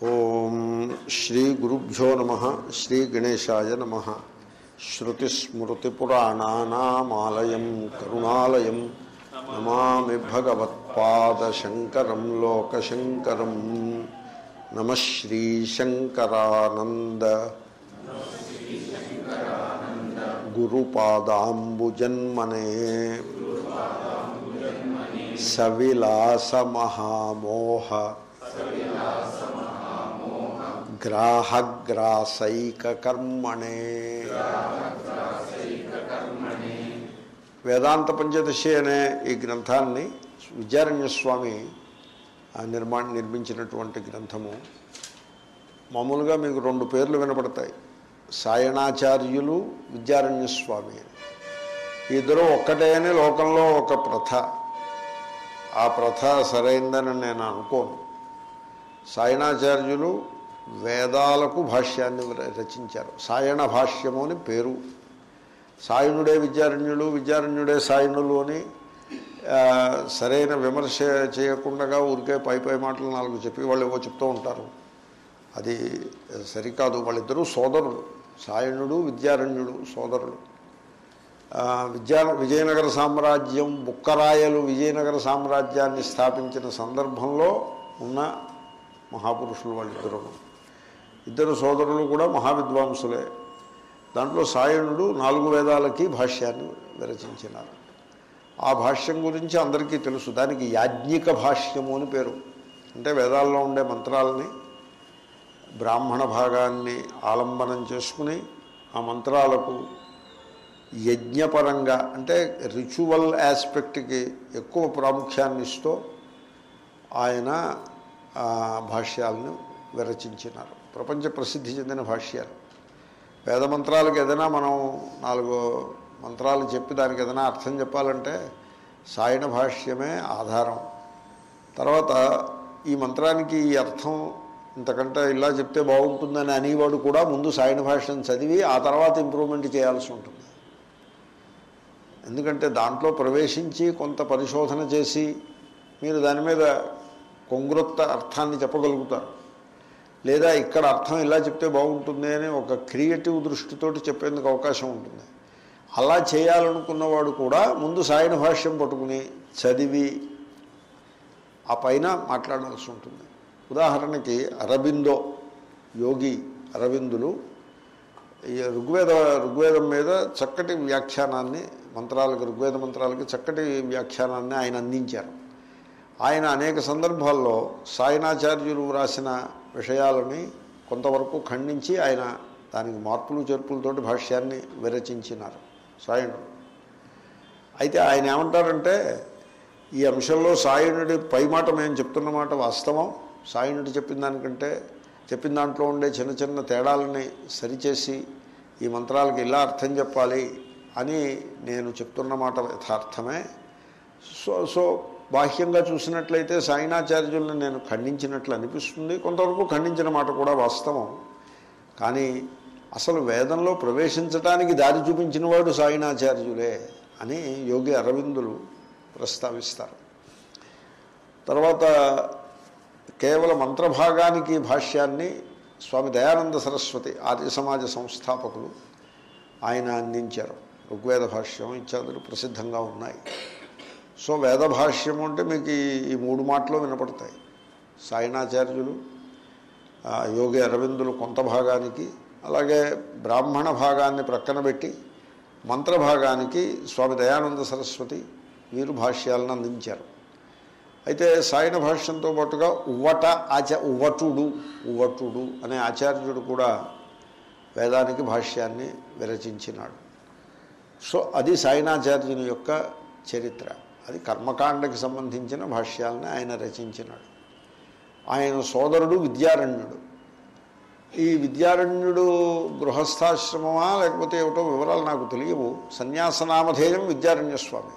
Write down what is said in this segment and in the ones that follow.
ఓం శ్రీ గురుభ్యో నమ శ్రీ గణేశాయ నమ శ్రుతిస్మృతిపురాణానామాలయం కరుణాలయం నమామి భగవత్పాదశంకరం లోకశంకరం నమ శ్రీశంకరానంద గురుపాదాంబుజన్మనే సవిలాసమహామోహ గ్రాహగ్రాసైకర్మణే వేదాంత పంచదశి అనే ఈ గ్రంథాన్ని విద్యారణ్యస్వామి ఆ నిర్మాణ నిర్మించినటువంటి గ్రంథము. మామూలుగా మీకు రెండు పేర్లు వినపడతాయి. సాయణాచార్యులు విద్యారణ్యస్వామి ఇద్దరు ఒక్కటే అని లోకంలో ఒక ప్రథ. ఆ ప్రథ సరైందని నేను అనుకోను. సాయణాచార్యులు వేదాలకు భాష్యాన్ని రచించారు. సాయణ భాష్యము అని పేరు. సాయణుడే విద్యారణ్యుడు విద్యారణ్యుడే సాయణులు అని సరైన విమర్శ చేయకుండా ఊరికే పై పై మాటలు నాలుగు చెప్పి వాళ్ళు ఏవో చెప్తూ ఉంటారు. అది సరికాదు. వాళ్ళిద్దరూ సోదరులు. సాయణుడు విద్యారణ్యుడు సోదరులు. విద్యా విజయనగర సామ్రాజ్యం బుక్కరాయలు విజయనగర సామ్రాజ్యాన్ని స్థాపించిన సందర్భంలో ఉన్న మహాపురుషులు వాళ్ళిద్దరూ. ఇద్దరు సోదరులు కూడా మహావిద్వాంసులే. దాంట్లో సాయణుడు నాలుగు వేదాలకి భాష్యాన్ని విరచించినారు. ఆ భాష్యం గురించి అందరికీ తెలుసు. దానికి యాజ్ఞిక భాష్యము అని పేరు. అంటే వేదాల్లో ఉండే మంత్రాలని బ్రాహ్మణ భాగాన్ని ఆలంబనం చేసుకుని ఆ మంత్రాలకు యజ్ఞపరంగా అంటే రిచువల్ ఆస్పెక్ట్కి ఎక్కువ ప్రాముఖ్యాన్ని ఇస్తూ ఆయన భాష్యాలను విరచించినారు. ప్రపంచ ప్రసిద్ధి చెందిన భాష్యాలు. వేద మంత్రాలకు ఏదైనా మనం నాలుగు మంత్రాలు చెప్పి దానికి ఏదైనా అర్థం చెప్పాలంటే సాయణ భాష్యమే ఆధారం. తర్వాత ఈ మంత్రానికి ఈ అర్థం ఇంతకంటే ఇలా చెప్తే బాగుంటుందని అనేవాడు కూడా ముందు సాయణ భాష్యం చదివి ఆ తర్వాత ఇంప్రూవ్మెంట్ చేయాల్సి ఉంటుంది. ఎందుకంటే దాంట్లో ప్రవేశించి కొంత పరిశోధన చేసి మీరు దాని మీద కొంగ్రొత్త అర్థాన్ని చెప్పగలుగుతారు. లేదా ఇక్కడ అర్థం ఇలా చెప్తే బాగుంటుంది అని ఒక క్రియేటివ్ దృష్టితోటి చెప్పేందుకు అవకాశం ఉంటుంది. అలా చేయాలనుకున్నవాడు కూడా ముందు సాయన భాష్యం పట్టుకుని చదివి ఆ పైన మాట్లాడాల్సి ఉంటుంది. ఉదాహరణకి అరబిందో యోగి అరవిందులు ఈ ఋగ్వేద ఋగ్వేదం మీద చక్కటి వ్యాఖ్యానాన్ని మంత్రాలకు ఋగ్వేద మంత్రాలకి చక్కటి వ్యాఖ్యానాన్ని ఆయన అందించారు. ఆయన అనేక సందర్భాల్లో సాయనాచార్యులు వ్రాసిన విషయాలని కొంతవరకు ఖండించి ఆయన దానికి మార్పులు చేర్పులతోటి భాష్యాన్ని విరచించినారు. సాయుడు. అయితే ఆయన ఏమంటారంటే ఈ అంశంలో సాయునుడి పై మాట మేము చెప్తున్న మాట వాస్తవం. సాయునుడు చెప్పిన దానికంటే చెప్పిన దాంట్లో ఉండే చిన్న చిన్న తేడాలని సరిచేసి ఈ మంత్రాలకు ఇలా అర్థం చెప్పాలి అని నేను చెప్తున్న మాట యథార్థమే. సో సో బాహ్యంగా చూసినట్లయితే సాయినాచార్యులను నేను ఖండించినట్లు అనిపిస్తుంది. కొంతవరకు ఖండించిన మాట కూడా వాస్తవం. కానీ అసలు వేదంలో ప్రవేశించడానికి దారి చూపించిన వాడు సాయినాచార్యులే అని యోగి అరవిందులు ప్రస్తావిస్తారు. తర్వాత కేవల మంత్రభాగానికి భాష్యాన్ని స్వామి దయానంద సరస్వతి ఆర్య సమాజ సంస్థాపకులు ఆయన అందించారు. ఋగ్వేద భాష్యం ఇత్యాదులు ప్రసిద్ధంగా ఉన్నాయి. సో వేద భాష్యము అంటే మీకు ఈ- మూడు మాటలు వినపడతాయి. సాయణాచార్యులు యోగి అరవిందులు కొంత భాగానికి అలాగే బ్రాహ్మణ భాగాన్ని ప్రక్కన పెట్టి మంత్ర భాగానికి స్వామి దయానంద సరస్వతి వీరు భాష్యాలను అందించారు. అయితే సాయన భాష్యంతో పాటుగా ఉవ్వట ఆచ ఉవ్వటుడు ఉవ్వటుడు అనే ఆచార్యుడు కూడా వేదానికి భాష్యాన్ని విరచించినాడు. సో అది సాయనాచార్యుని యొక్క చరిత్ర. అది కర్మకాండకి సంబంధించిన భాష్యాలని ఆయన రచించినాడు. ఆయన సోదరుడు విద్యారణ్యుడు. ఈ విద్యారణ్యుడు గృహస్థాశ్రమమా లేకపోతే ఏమిటో వివరాలు నాకు తెలియవు. సన్యాసనామధేయం విద్యారణ్య స్వామి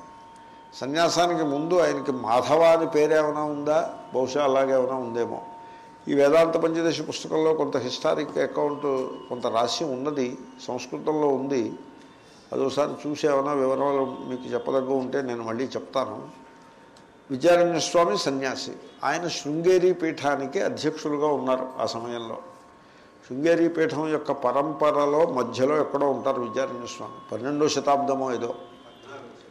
సన్యాసానికి ముందు ఆయనకి మాధవ అని పేరేమైనా ఉందా? బహుశా అలాగేమైనా ఉందేమో. ఈ వేదాంత పంచదశ పుస్తకంలో కొంత హిస్టారిక్ అకౌంట్ కొంత రాసి ఉన్నది సంస్కృతంలో ఉంది. అది ఒకసారి చూసి ఏమైనా వివరాలు మీకు చెప్పదగ్గ ఉంటే నేను మళ్ళీ చెప్తాను. విద్యారణ్య స్వామి సన్యాసి. ఆయన శృంగేరి పీఠానికి అధ్యక్షులుగా ఉన్నారు ఆ సమయంలో. శృంగేరి పీఠం యొక్క పరంపరలో మధ్యలో ఎక్కడో ఉంటారు విద్యారణ్య స్వామి. పన్నెండో శతాబ్దమో ఏదో.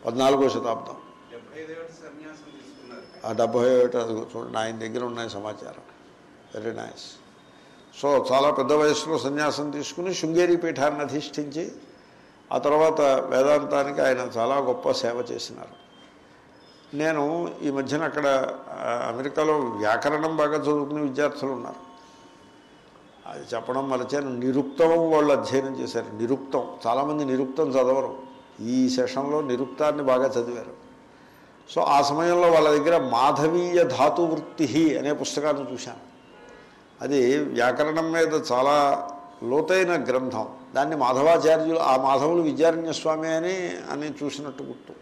పద్నాలుగో శతాబ్దం. డెబ్బై ఐదు ఏడు ఆ డెబ్బై ఒకటి అది చూడండి ఆయన దగ్గర ఉన్నాయి సమాచారం. వెరీ నైస్ సో చాలా పెద్ద వయసులో సన్యాసం తీసుకుని శృంగేరి పీఠాన్ని అధిష్ఠించి ఆ తర్వాత వేదాంతానికి ఆయన చాలా గొప్ప సేవ చేసినారు. నేను ఈ మధ్యన అక్కడ అమెరికాలో వ్యాకరణం బాగా చదువుకునే విద్యార్థులు ఉన్నారు. అది చెప్పడం మరచాను నిరుక్తం వాళ్ళు అధ్యయనం చేశారు. నిరుక్తం చాలామంది నిరుక్తం చదవరు. ఈ సెషన్లో నిరుక్తాన్ని బాగా చదివారు. సో ఆ సమయంలో వాళ్ళ దగ్గర మాధవీయ ధాతువృత్తి అనే పుస్తకాన్ని చూశాను. అది వ్యాకరణం మీద చాలా లోతైన గ్రంథం. దాన్ని మాధవాచార్యులు ఆ మాధవులు విద్యారణ్య స్వామి అని అని చూసినట్టు గుర్తు.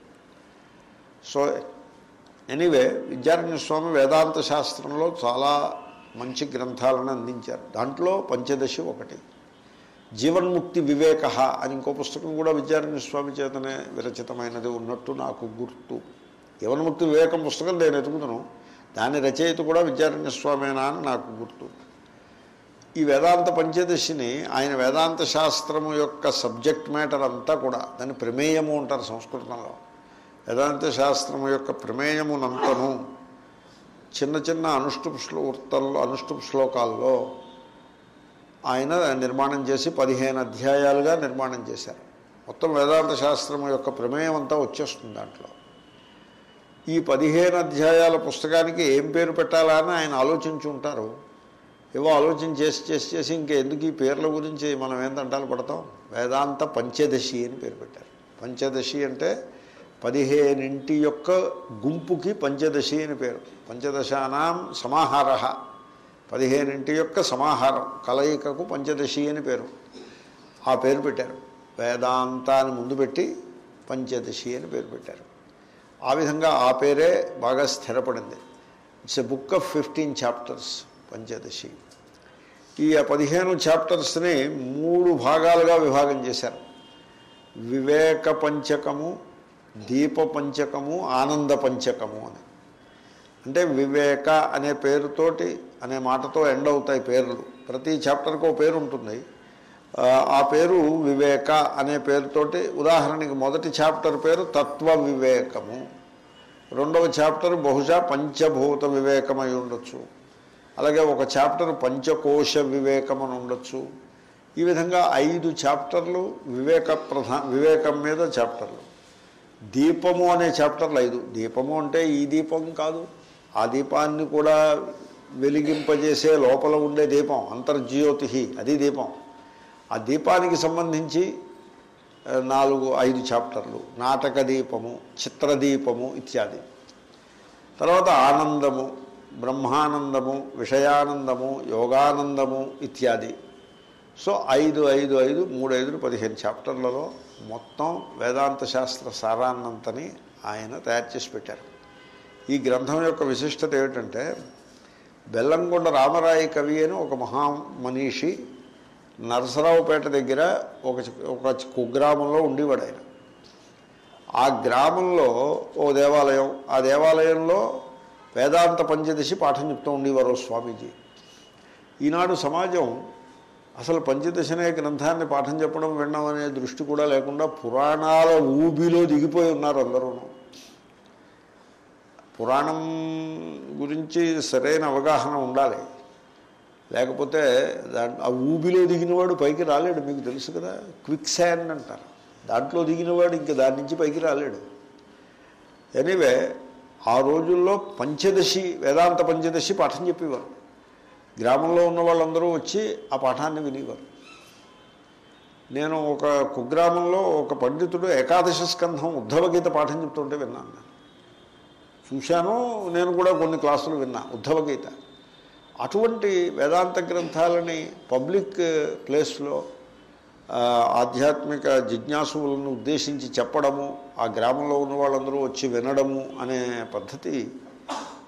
సో ఎనీవే విద్యారణ్య స్వామి వేదాంత శాస్త్రంలో చాలా మంచి గ్రంథాలను అందించారు. దాంట్లో పంచదశి ఒకటి. జీవన్ముక్తి వివేక అని ఇంకో పుస్తకం కూడా విద్యారణ్య స్వామి చేతనే విరచితమైనది ఉన్నట్టు నాకు గుర్తు. జీవన్ముక్తి వివేకం పుస్తకం నేను ఎతుకుతాను దాని రచయిత కూడా విద్యారణ్య స్వామేనా అని నాకు గుర్తు. ఈ వేదాంత పంచదశిని ఆయన వేదాంత శాస్త్రము యొక్క సబ్జెక్ట్ మ్యాటర్ అంతా కూడా దాన్ని ప్రమేయము అంటారు సంస్కృతంలో. వేదాంత శాస్త్రము యొక్క ప్రమేయమునంతను చిన్న చిన్న అనుష్ఠుప్ శ్లోర్తల్లో అనుష్ఠుప్ శ్లోకాల్లో ఆయన నిర్మాణం చేసి పదిహేను అధ్యాయాలుగా నిర్మాణం చేశారు. మొత్తం వేదాంత శాస్త్రం యొక్క ప్రమేయం అంతా వచ్చేస్తుంది దాంట్లో. ఈ పదిహేను అధ్యాయాల పుస్తకానికి ఏం పేరు పెట్టాలా అని ఆయన ఆలోచించి ఉంటారు ఏవో ఆలోచన చేసి చేసి చేసి ఇంకా ఎందుకు ఈ పేర్ల గురించి మనం ఏం తంటాలు పడతాం? వేదాంత పంచదశి అని పేరు పెట్టారు. పంచదశి అంటే పదిహేనింటి యొక్క గుంపుకి పంచదశి అని పేరు. పంచదశానాం సమాహార. పదిహేనింటి యొక్క సమాహారం కలయికకు పంచదశి అని పేరు. ఆ పేరు పెట్టారు. వేదాంతాన్ని ముందు పెట్టి పంచదశి అని పేరు పెట్టారు. ఆ విధంగా ఆ పేరే బాగా స్థిరపడింది. It's a book of fifteen chapters. Panchadasi. ఈ పదిహేను చాప్టర్స్ని మూడు భాగాలుగా విభాగం చేశారు. వివేక పంచకము దీప పంచకము ఆనంద పంచకము అని. అంటే వివేక అనే పేరుతోటి అనే మాటతో ఎండ్ అవుతాయి పేర్లు. ప్రతి చాప్టర్కి ఒక పేరు ఉంటుంది. ఆ, పేరు వివేక అనే పేరుతోటి ఉదాహరణకి మొదటి చాప్టర్ పేరు తత్వ వివేకము. రెండవ చాప్టర్ బహుశా పంచభూత వివేకమై ఉండొచ్చు. అలాగే ఒక చాప్టర్ పంచకోశ వివేకం అని ఉండొచ్చు. ఈ విధంగా ఐదు చాప్టర్లు వివేక ప్రధా వివేకం మీద చాప్టర్లు. దీపము అనే చాప్టర్లు ఐదు. దీపము అంటే ఈ దీపం కాదు. ఆ దీపాన్ని కూడా వెలిగింపజేసే లోపల ఉండే దీపం అంతర్జ్యోతి అది దీపం. ఆ దీపానికి సంబంధించి నాలుగు ఐదు చాప్టర్లు. నాటక దీపము చిత్రదీపము ఇత్యాది. తర్వాత ఆనందము బ్రహ్మానందము విషయానందము యోగానందము ఇత్యాది. సో ఐదు ఐదు ఐదు మూడు ఐదు పదిహేను చాప్టర్లలో మొత్తం వేదాంత శాస్త్ర సారాన్నంతని ఆయన తయారు చేసి పెట్టారు. ఈ గ్రంథం యొక్క విశిష్టత ఏమిటంటే బెల్లంకొండ రామరాయ కవి అని ఒక మహామనీషి నరసరావుపేట దగ్గర ఒక ఒక కుగ్రామంలో ఉండేవాడు ఆయన. ఆ గ్రామంలో ఓ దేవాలయం ఆ దేవాలయంలో వేదాంత పంచదశి పాఠం చెప్తూ ఉండేవారు స్వామీజీ. ఈనాడు సమాజం అసలు పంచదశి అనే గ్రంథాన్ని పాఠం చెప్పడం వినడం అనే దృష్టి కూడా లేకుండా పురాణాల ఊబిలో దిగిపోయి ఉన్నారు అందరూ పురాణం గురించి సరైన అవగాహన ఉండాలి. లేకపోతే దాంట్ ఆ ఊబిలో దిగినవాడు పైకి రాలేడు మీకు తెలుసు కదా క్విక్ శాండ్ అంటారు. దాంట్లో దిగినవాడు ఇంకా దాని నుంచి పైకి రాలేడు. ఎనీవే ఆ రోజుల్లో పంచదశి వేదాంత పంచదశి పాఠం చెప్పేవారు. గ్రామంలో ఉన్న వాళ్ళందరూ వచ్చి ఆ పాఠాన్ని వినేవారు. నేను ఒక కుగ్రామంలో ఒక పండితుడు ఏకాదశ స్కంధం ఉద్ధవగీత పాఠం చెప్తుంటే విన్నాను నేను. చూశాను నేను కూడా కొన్ని క్లాసులు విన్నా ఉద్ధవగీత అటువంటి వేదాంత గ్రంథాలని పబ్లిక్ ప్లేస్లో ఆధ్యాత్మిక జిజ్ఞాసులను ఉద్దేశించి చెప్పడము ఆ గ్రామంలో ఉన్న వాళ్ళందరూ వచ్చి వినడము అనే పద్ధతి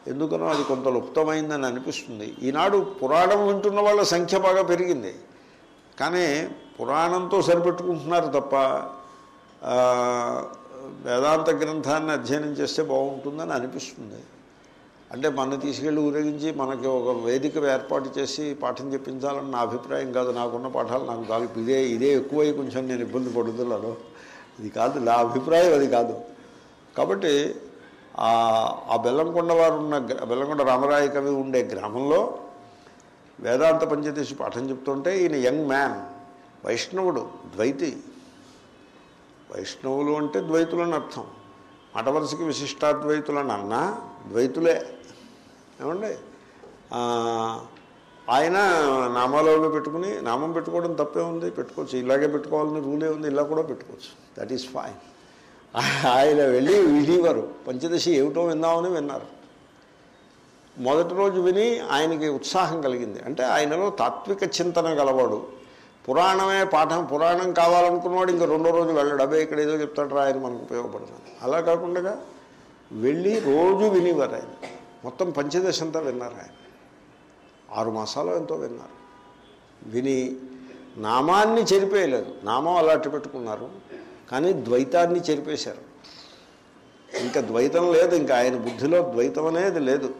ఎందుకనో అది కొంత లుప్తమైందని అనిపిస్తుంది. ఈనాడు పురాణం వింటున్న వాళ్ళ సంఖ్య బాగా పెరిగింది. కానీ పురాణంతో సరిపెట్టుకుంటున్నారు తప్ప వేదాంత గ్రంథాన్ని అధ్యయనం చేస్తే బాగుంటుందని అనిపిస్తుంది. అంటే మన తీసుకెళ్ళి ఊరేగించి మనకి ఒక వేదిక ఏర్పాటు చేసి పాఠం చెప్పించాలని నా అభిప్రాయం కాదు. నాకున్న పాఠాలు నాకు కాదు. ఇదే ఇదే ఎక్కువై కొంచెం నేను ఇబ్బంది పడుతున్నాను. ఇది కాదు. నా అభిప్రాయం అది కాదు. కాబట్టి ఆ బెల్లంకొండ వారు ఉన్న బెల్లంకొండ రామరాయ కవి ఉండే గ్రామంలో వేదాంత పంచదశి పాఠం చెప్తుంటే ఈయన యంగ్ మ్యాన్ వైష్ణవుడు ద్వైతి. వైష్ణవులు అంటే ద్వైతులని అర్థం. మాట వరుసకి విశిష్టాద్వైతులని అన్నా ద్వైతులే. ఏమండి? ఆయన నామాలలో పెట్టుకుని నామం పెట్టుకోవడం తప్పే ఉంది పెట్టుకోవచ్చు. ఇలాగే పెట్టుకోవాలని రూలే ఉంది ఇలా కూడా పెట్టుకోవచ్చు. దట్ ఈస్ ఫైన్ ఆయన వెళ్ళి వినేవారు పంచదశి ఏమిటో విందామని విన్నారు. మొదటి రోజు విని ఆయనకి ఉత్సాహం కలిగింది. అంటే ఆయనలో తాత్విక చింతన గలవాడు. పురాణమే పాఠం పురాణం కావాలనుకున్నవాడు ఇంకా రెండో రోజు వెళ్ళడు. అబ్బాయి ఇక్కడ ఏదో చెప్తాడు ఆయన మనకు ఉపయోగపడుతుంది అలా కాకుండా వెళ్ళి రోజు వినివారు ఆయన. మొత్తం పంచదశ అంతా విన్నారు ఆయన. ఆరు మాసాలు ఎంతో విన్నారు. విని నామాన్ని చెరిపేయలేదు. నామం అలాంటి పెట్టుకున్నారు. కానీ ద్వైతాన్ని చెరిపేశారు. ఇంకా ద్వైతం లేదు. ఇంకా ఆయన బుద్ధిలో ద్వైతం అనేది లేదు.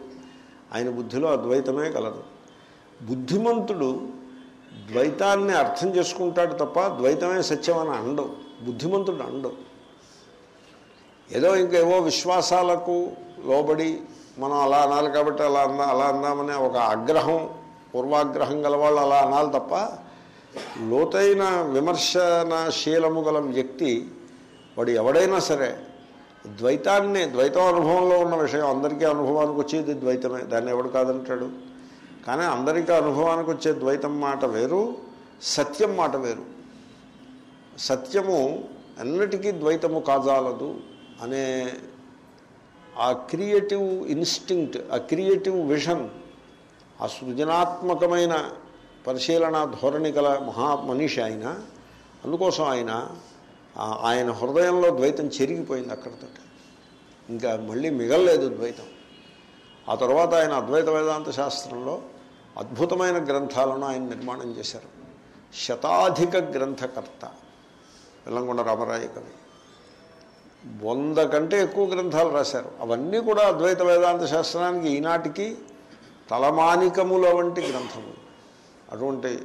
ఆయన బుద్ధిలో అద్వైతమే కలదు. బుద్ధిమంతుడు ద్వైతాన్ని అర్థం చేసుకుంటాడు తప్ప ద్వైతమే సత్యం అని అండవు బుద్ధిమంతుడు అండవు ఏదో ఇంకేవో విశ్వాసాలకు లోబడి మనం అలా అనాలి కాబట్టి అలా అందా అలా అందామనే ఒక ఆగ్రహం పూర్వాగ్రహం గలవాళ్ళు అలా అనాలి తప్ప లోతైన విమర్శనశీలము గల వ్యక్తి వాడు ఎవడైనా సరే ద్వైతాన్ని ద్వైతం అనుభవంలో ఉన్న విషయం అందరికీ అనుభవానికి వచ్చేది ద్వైతమే. దాన్ని ఎవడు కాదంటాడు? కానీ అందరికీ అనుభవానికి వచ్చే ద్వైతం మాట వేరు సత్యం మాట వేరు. సత్యము అన్నిటికీ ద్వైతము కాజాలదు అనే ఆ క్రియేటివ్ ఇన్స్టింక్ట్ ఆ క్రియేటివ్ విషన్ ఆ సృజనాత్మకమైన పరిశీలన ధోరణి గల మహా మనిషి ఆయన అందుకోసం ఆయన ఆయన హృదయంలో ద్వైతం చెరిగిపోయింది అక్కడితో ఇంకా మళ్ళీ మిగల్లేదు ద్వైతం. ఆ తర్వాత ఆయన అద్వైత వేదాంత శాస్త్రంలో అద్భుతమైన గ్రంథాలను ఆయన నిర్మాణం చేశారు. శతాధిక గ్రంథకర్త వెల్లంకొండ రామరాయ కవి. వంద కంటే ఎక్కువ గ్రంథాలు రాశారు. అవన్నీ కూడా అద్వైత వేదాంత శాస్త్రానికి ఈనాటికి తలమానికముల వంటి గ్రంథములు. అటువంటి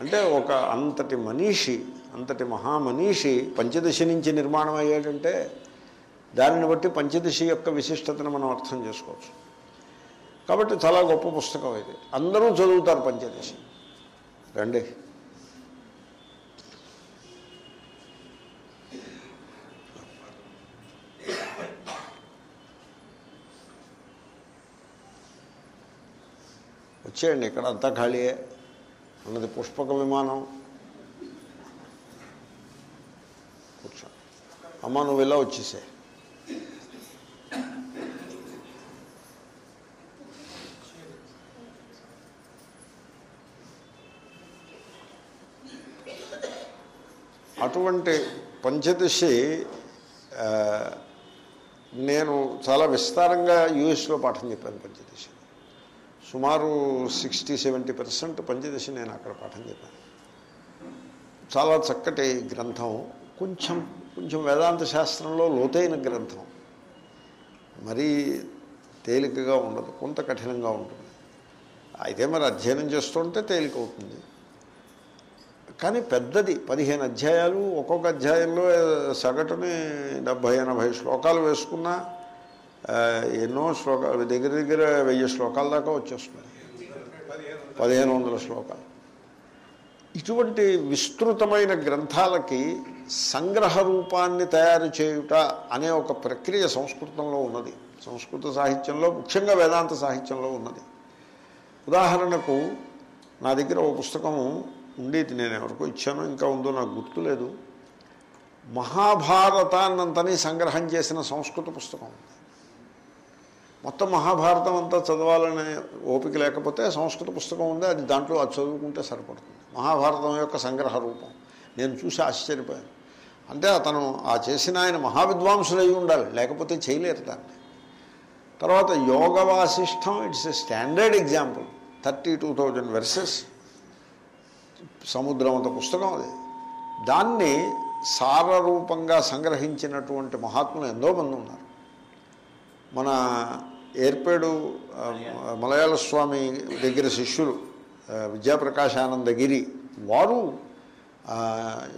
అంటే ఒక అంతటి మనీషి అంతటి మహామనీషి పంచదశి నుంచి నిర్మాణం అయ్యాడంటే దానిని బట్టి పంచదశి యొక్క విశిష్టతను మనం అర్థం చేసుకోవచ్చు. కాబట్టి చాలా గొప్ప పుస్తకం ఇది. అందరూ చదువుతారు పంచదశి. రండి. వచ్చేయండి ఇక్కడ అంతా ఖాళీయే. ఉన్నది పుష్పక విమానం కూర్చో. అమ్మ నువ్వు ఇలా వచ్చేసే. అటువంటి పంచదశి నేను చాలా విస్తారంగా యూఎస్లో పాఠం చెప్పాను పంచదశి సుమారు సిక్స్టీ సెవెంటీ పర్సెంట్ పంచదశి నేను అక్కడ పాఠం చెప్పాను. చాలా చక్కటి గ్రంథం కొంచెం కొంచెం వేదాంత శాస్త్రంలో లోతైన గ్రంథం. మరీ తేలికగా ఉండదు కొంత కఠినంగా ఉంటుంది. అయితే మరి అధ్యయనం చేస్తుంటే తేలిక అవుతుంది. కానీ పెద్దది పదిహేను అధ్యాయాలు ఒక్కొక్క అధ్యాయంలో సగటుని డెబ్భై ఎనభై శ్లోకాలు వేసుకున్నా ఎన్నో శ్లోకాలు దగ్గర దగ్గర వెయ్యి శ్లోకాల దాకా వచ్చేస్తున్నాయి. పదిహేను వందల శ్లోకాలు. ఇటువంటి విస్తృతమైన గ్రంథాలకి సంగ్రహ రూపాన్ని తయారు చేయుట అనే ఒక ప్రక్రియ సంస్కృతంలో ఉన్నది. సంస్కృత సాహిత్యంలో ముఖ్యంగా వేదాంత సాహిత్యంలో ఉన్నది. ఉదాహరణకు నా దగ్గర ఒక పుస్తకం ఉండేది నేను ఎవరికో ఇచ్చానో ఇంకా ఉందో నాకు గుర్తులేదు. మహాభారతాన్నంతని సంగ్రహం చేసిన సంస్కృత పుస్తకం. ఉంది మొత్తం మహాభారతం అంతా చదవాలనే ఓపిక లేకపోతే సంస్కృత పుస్తకం ఉంది అది దాంట్లో అది చదువుకుంటే సరిపడుతుంది. మహాభారతం యొక్క సంగ్రహ రూపం. నేను చూసి ఆశ్చర్యపోయాను. అంటే అతను ఆ చేసిన ఆయన మహావిద్వాంసులు అయి ఉండాలి లేకపోతే చేయలేరు దాన్ని. తర్వాత Yoga Vasishtham it's a standard example. Thirty two thousand verses. సముద్రం అంత పుస్తకం అది. దాన్ని సారరూపంగా సంగ్రహించినటువంటి మహాత్ములు ఎంతో మంది ఉన్నారు. మన ఏర్పేడు మలయాళ స్వామి దగ్గర శిష్యులు విద్యాప్రకాశానందగిరి వారు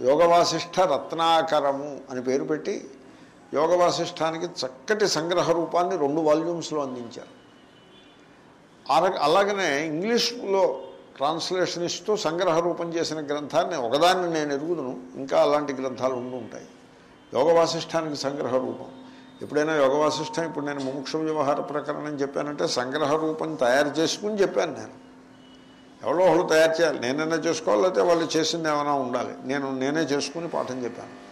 యోగవాసిష్ఠ రత్నాకరము అని పేరు పెట్టి యోగవాసిష్ఠానికి చక్కటి సంగ్రహ రూపాన్ని రెండు వాల్యూమ్స్లో అందించారు. అలా- అలాగనే ఇంగ్లీష్లో ట్రాన్స్లేషన్ ఇస్తూ సంగ్రహ రూపం చేసిన గ్రంథాన్ని ఒకదాన్ని నేను ఎరుగుదును ఇంకా అలాంటి గ్రంథాలు ఉండి ఉంటాయి యోగవాసిష్ఠానికి సంగ్రహ రూపం. ఎప్పుడైనా యోగ వాసిష్టం ఇప్పుడు నేను ముముక్ష వ్యవహార ప్రకరణం చెప్పానంటే సంగ్రహ రూపం తయారు చేసుకుని చెప్పాను నేను. ఎవరో ఒకళ్ళు తయారు చేయాలి. నేనైనా చేసుకోవాలి లేకపోతే వాళ్ళు చేసింది ఏమైనా ఉండాలి. నేను నేనే చేసుకుని పాఠం చెప్పాను.